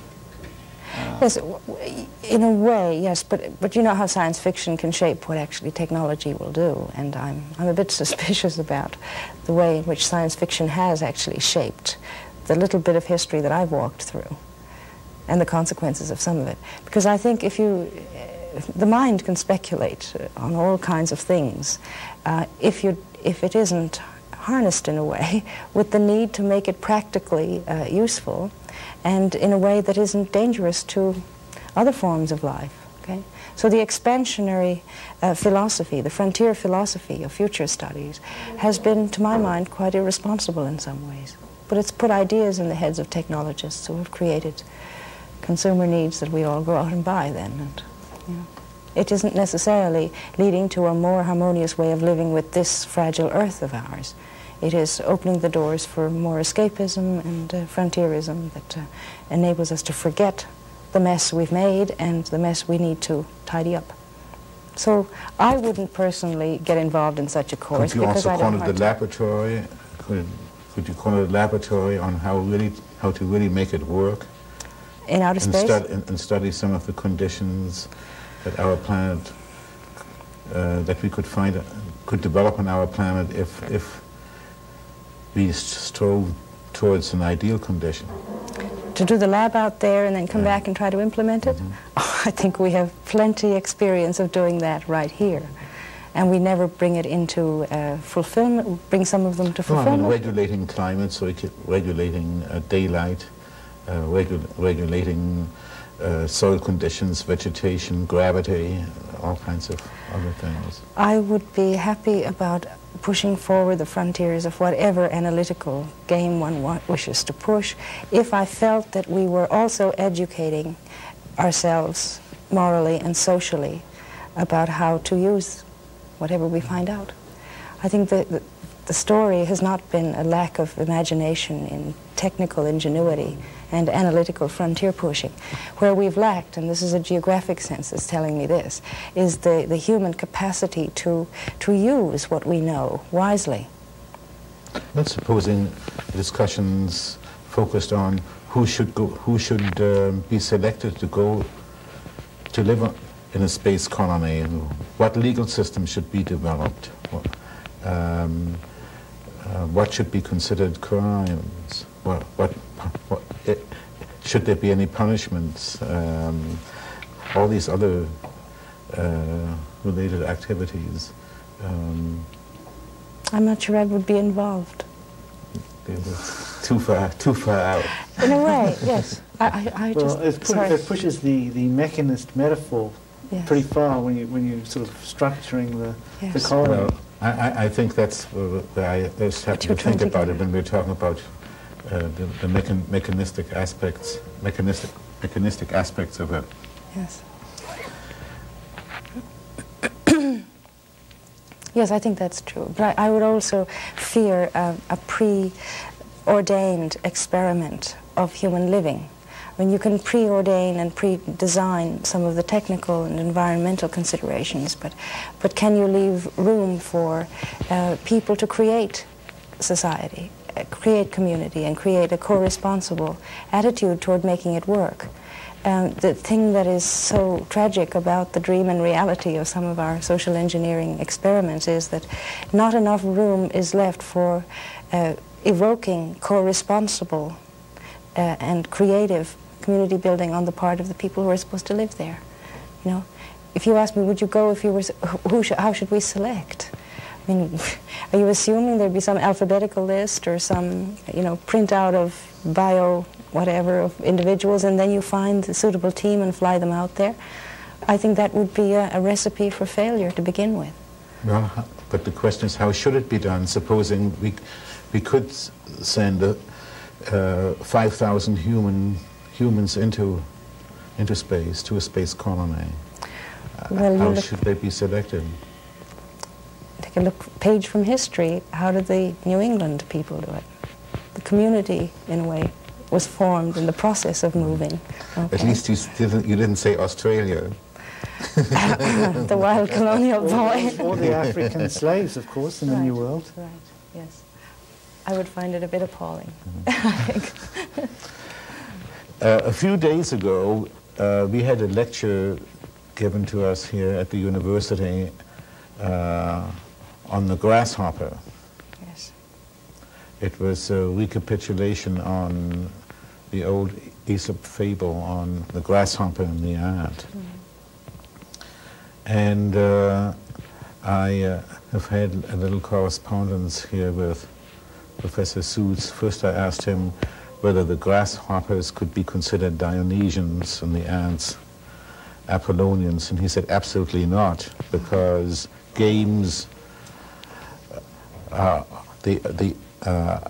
Yes, w- w- in a way, yes, but, but you know how science fiction can shape what actually technology will do, and I'm, I'm a bit suspicious about the way in which science fiction has actually shaped the little bit of history that I've walked through and the consequences of some of it. Because I think if you, uh, the mind can speculate uh, on all kinds of things uh, if, you, if it isn't harnessed in a way with the need to make it practically uh, useful and in a way that isn't dangerous to other forms of life. Okay? So the expansionary uh, philosophy, the frontier philosophy of future studies, has been, to my mind, quite irresponsible in some ways. But it's put ideas in the heads of technologists who have created consumer needs that we all go out and buy then. And, know, it isn't necessarily leading to a more harmonious way of living with this fragile earth of ours. It is opening the doors for more escapism and uh, frontierism that uh, enables us to forget the mess we've made and the mess we need to tidy up. So I wouldn't personally get involved in such a course Could you because also I call it the laboratory? Could, could you call it a laboratory on how really how to really make it work in outer and, space. stud- and, and study some of the conditions that our planet uh, that we could find could develop on our planet if if we strove towards an ideal condition. to do the lab out there and then come Yeah. back and try to implement it? Mm-hmm. I think we have plenty experience of doing that right here. And we never bring it into uh, fulfillment, bring some of them to Well, I mean, fulfillment. regulating climate, so regulating uh, daylight, uh, regu- regulating uh, soil conditions, vegetation, gravity, all kinds of other things. I would be happy about pushing forward the frontiers of whatever analytical game one wishes to push if I felt that we were also educating ourselves morally and socially about how to use whatever we find out. I think that the, story has not been a lack of imagination in technical ingenuity and analytical frontier pushing. Where we've lacked, and this is a geographic sense that's telling me this, is the, the human capacity to, to use what we know wisely. Not supposing discussions focused on who should go, who should uh, be selected to go to live in a space colony, and what legal system should be developed, um, uh, what should be considered crimes, what, what, what it, should there be any punishments, um, all these other uh, related activities. Um, I'm not sure I would be involved. Too far, too far out. In a way, yes. I, I, I well, just, it, it, pushes the, the mechanist metaphor yes. pretty far when you when you sort of structuring the yes. the colony. Well, I, I think that's uh, I just have to think about it when we're talking about uh, the, the mechan mechanistic aspects, mechanistic mechanistic aspects of it. Yes. Yes, I think that's true. But I, I would also fear uh, a preordained experiment of human living. When you can preordain and pre-design some of the technical and environmental considerations, but, but can you leave room for uh, people to create society, uh, create community, and create a co-responsible attitude toward making it work? Um, the thing that is so tragic about the dream and reality of some of our social engineering experiments is that not enough room is left for uh, evoking co-responsible uh, and creative community building on the part of the people who are supposed to live there. You know, if you ask me, would you go if you were, who sh how should we select? I mean, are you assuming there'd be some alphabetical list or some, you know, printout of bio whatever of individuals and then you find the suitable team and fly them out there? I think that would be a, a recipe for failure to begin with. Well, but the question is, how should it be done? Supposing we, we could send uh, 5,000 human, humans into, into space, to a space colony. Well, how should they be selected? Take a look, page from history. How did the New England people do it? The community, in a way, was formed in the process of moving. Okay. At least you didn't, you didn't say Australia. the wild colonial boy. Or, the African slaves, of course, in right, the New World. Right, yes. I would find it a bit appalling. Mm-hmm. Uh, a few days ago, uh, we had a lecture given to us here at the university uh, on the grasshopper. Yes. It was a recapitulation on the old Aesop fable on the grasshopper and the ant. Mm. And uh, I uh, have had a little correspondence here with Professor Suits. First I asked him whether the grasshoppers could be considered Dionysians and the ants Apollonians, and he said absolutely not, because games uh, the, the, uh,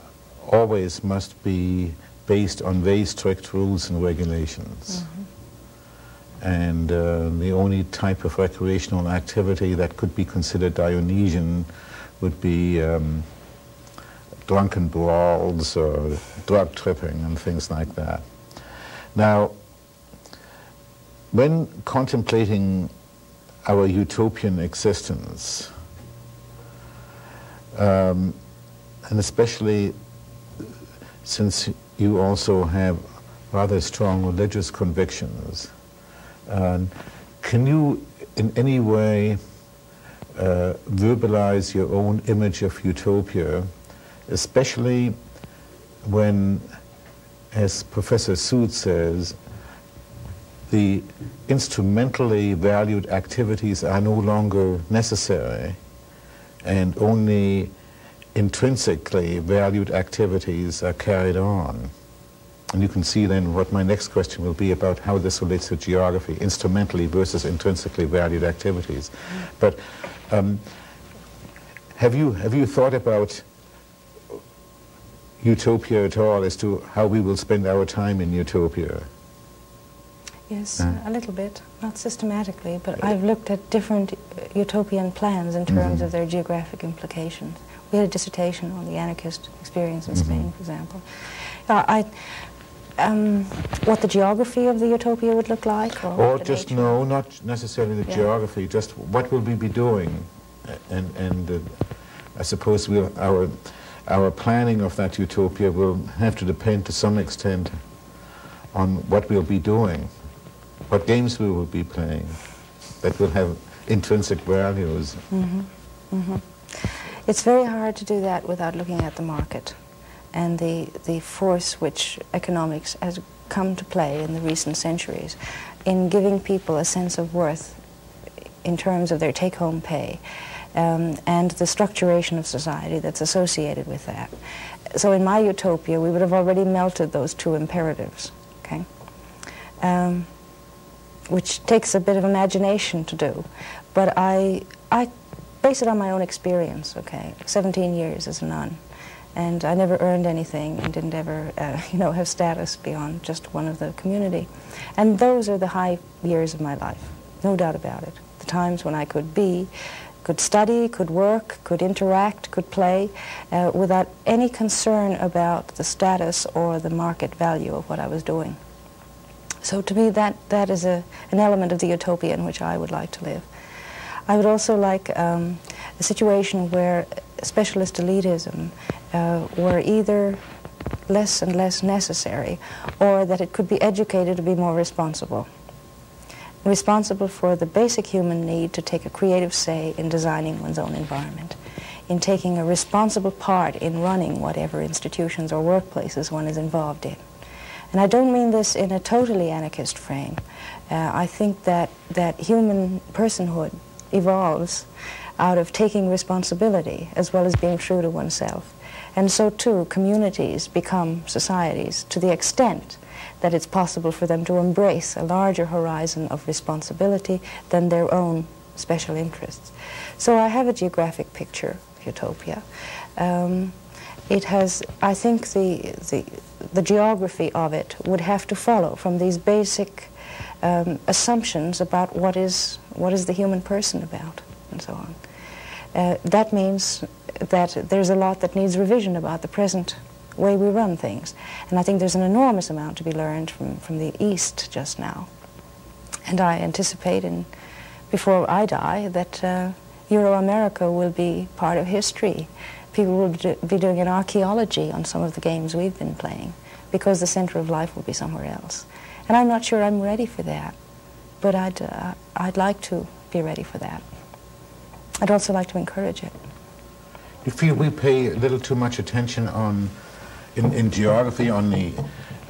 always must be based on very strict rules and regulations. Mm -hmm. And uh, the only type of recreational activity that could be considered Dionysian would be um, drunken brawls or drug tripping and things like that. Now, when contemplating our utopian existence, um, and especially since you also have rather strong religious convictions. Uh, can you in any way uh, verbalize your own image of utopia, especially when, as Professor Suits says, the instrumentally valued activities are no longer necessary and only intrinsically valued activities are carried on. And you can see then what my next question will be about how this relates to geography, instrumentally versus intrinsically valued activities. But um, have, you, have you thought about utopia at all as to how we will spend our time in utopia? Yes, Uh, a little bit, not systematically, but I've looked at different uh, utopian plans in terms Mhm. of their geographic implications. We had a dissertation on the anarchist experience in Mhm. Spain, for example. Uh, I, um, what the geography of the utopia would look like, or, Or just nature- no, not necessarily the Yeah. geography, just what will we be doing? And, and uh, I suppose we'll, our, our planning of that utopia will have to depend to some extent on what we'll be doing, what games we will be playing that will have intrinsic values. Mm-hmm. Mm-hmm. It's very hard to do that without looking at the market and the, the force which economics has come to play in the recent centuries in giving people a sense of worth in terms of their take-home pay um, and the structuration of society that's associated with that. So in my utopia, we would have already melted those two imperatives, okay? Um, which takes a bit of imagination to do. But I, I base it on my own experience, okay? 17 years as a nun. And I never earned anything and didn't ever, uh, you know, have status beyond just one of the community. And those are the high years of my life, no doubt about it. The times when I could be, could study, could work, could interact, could play, uh, without any concern about the status or the market value of what I was doing. So to me, that, that is a, an element of the utopia in which I would like to live. I would also like um, a situation where specialist elitism uh, were either less and less necessary or that it could be educated to be more responsible. Responsible for the basic human need to take a creative say in designing one's own environment, in taking a responsible part in running whatever institutions or workplaces one is involved in. And I don't mean this in a totally anarchist frame. Uh, I think that, that human personhood evolves out of taking responsibility as well as being true to oneself. And so too, communities become societies to the extent that it's possible for them to embrace a larger horizon of responsibility than their own special interests. So I have a geographic picture of utopia. Um, it has, I think the, the, the geography of it would have to follow from these basic um, assumptions about what is, what is the human person about, and so on. Uh, that means that there's a lot that needs revision about the present way we run things. And I think there's an enormous amount to be learned from, from the East just now. And I anticipate, in, before I die, that uh, Euro-America will be part of history. People will do, be doing an archaeology on some of the games we've been playing because the center of life will be somewhere else. And I'm not sure I'm ready for that, but I'd, uh, I'd like to be ready for that. I'd also like to encourage it. You feel we pay a little too much attention on, in, in geography, on the,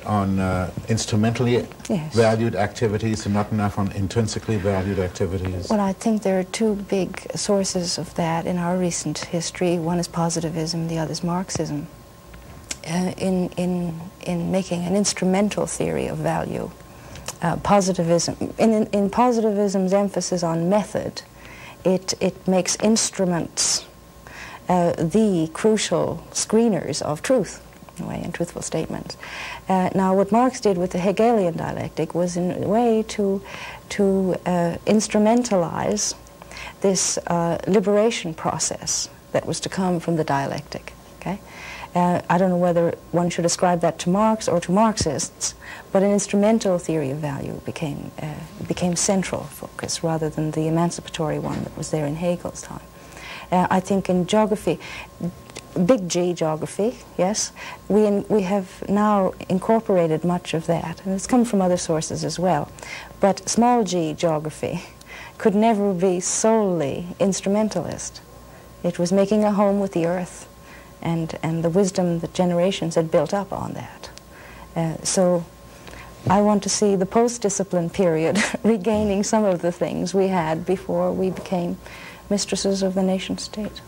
on uh, instrumentally Yes. valued activities and not enough on intrinsically valued activities? Well, I think there are two big sources of that in our recent history. One is positivism, the other is Marxism. Uh, in, in, in making an instrumental theory of value, uh, positivism, in, in, in positivism's emphasis on method, it, it makes instruments uh, the crucial screeners of truth, in a way, and truthful statements. Uh, now, what Marx did with the Hegelian dialectic was, in a way, to, to uh, instrumentalize this uh, liberation process that was to come from the dialectic. Okay? Uh, I don't know whether one should ascribe that to Marx or to Marxists, but an instrumental theory of value became, uh, became central focus rather than the emancipatory one that was there in Hegel's time. Uh, I think in geography, big G geography, yes, we, in, we have now incorporated much of that, and it's come from other sources as well. But small g geography could never be solely instrumentalist. It was making a home with the earth and, and the wisdom that generations had built up on that. Uh, so I want to see the post-discipline period regaining some of the things we had before we became mistresses of the nation state.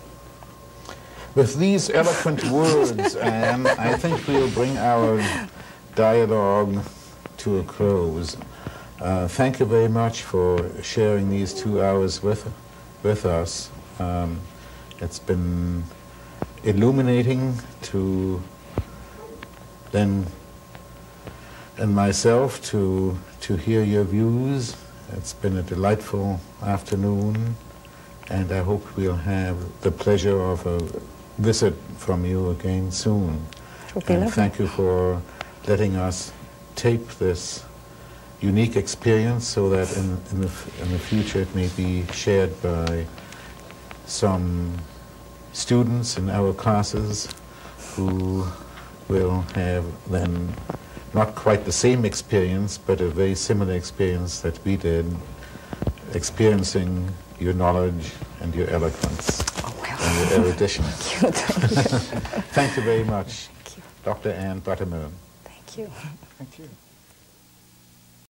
With these eloquent words, Anne, I think we'll bring our dialogue to a close. Uh, thank you very much for sharing these two hours with, with us. Um, it's been illuminating to Len and myself to to hear your views. It's been a delightful afternoon, and I hope we'll have the pleasure of a visit from you again soon. And thank you for letting us tape this unique experience so that in, in, the, in the future it may be shared by some students in our classes who will have then not quite the same experience, but a very similar experience that we did, experiencing your knowledge and your eloquence Oh, well. and your erudition. Thank you. Thank you very much, Thank you. Dr. Anne Buttimer. Thank you. Thank you.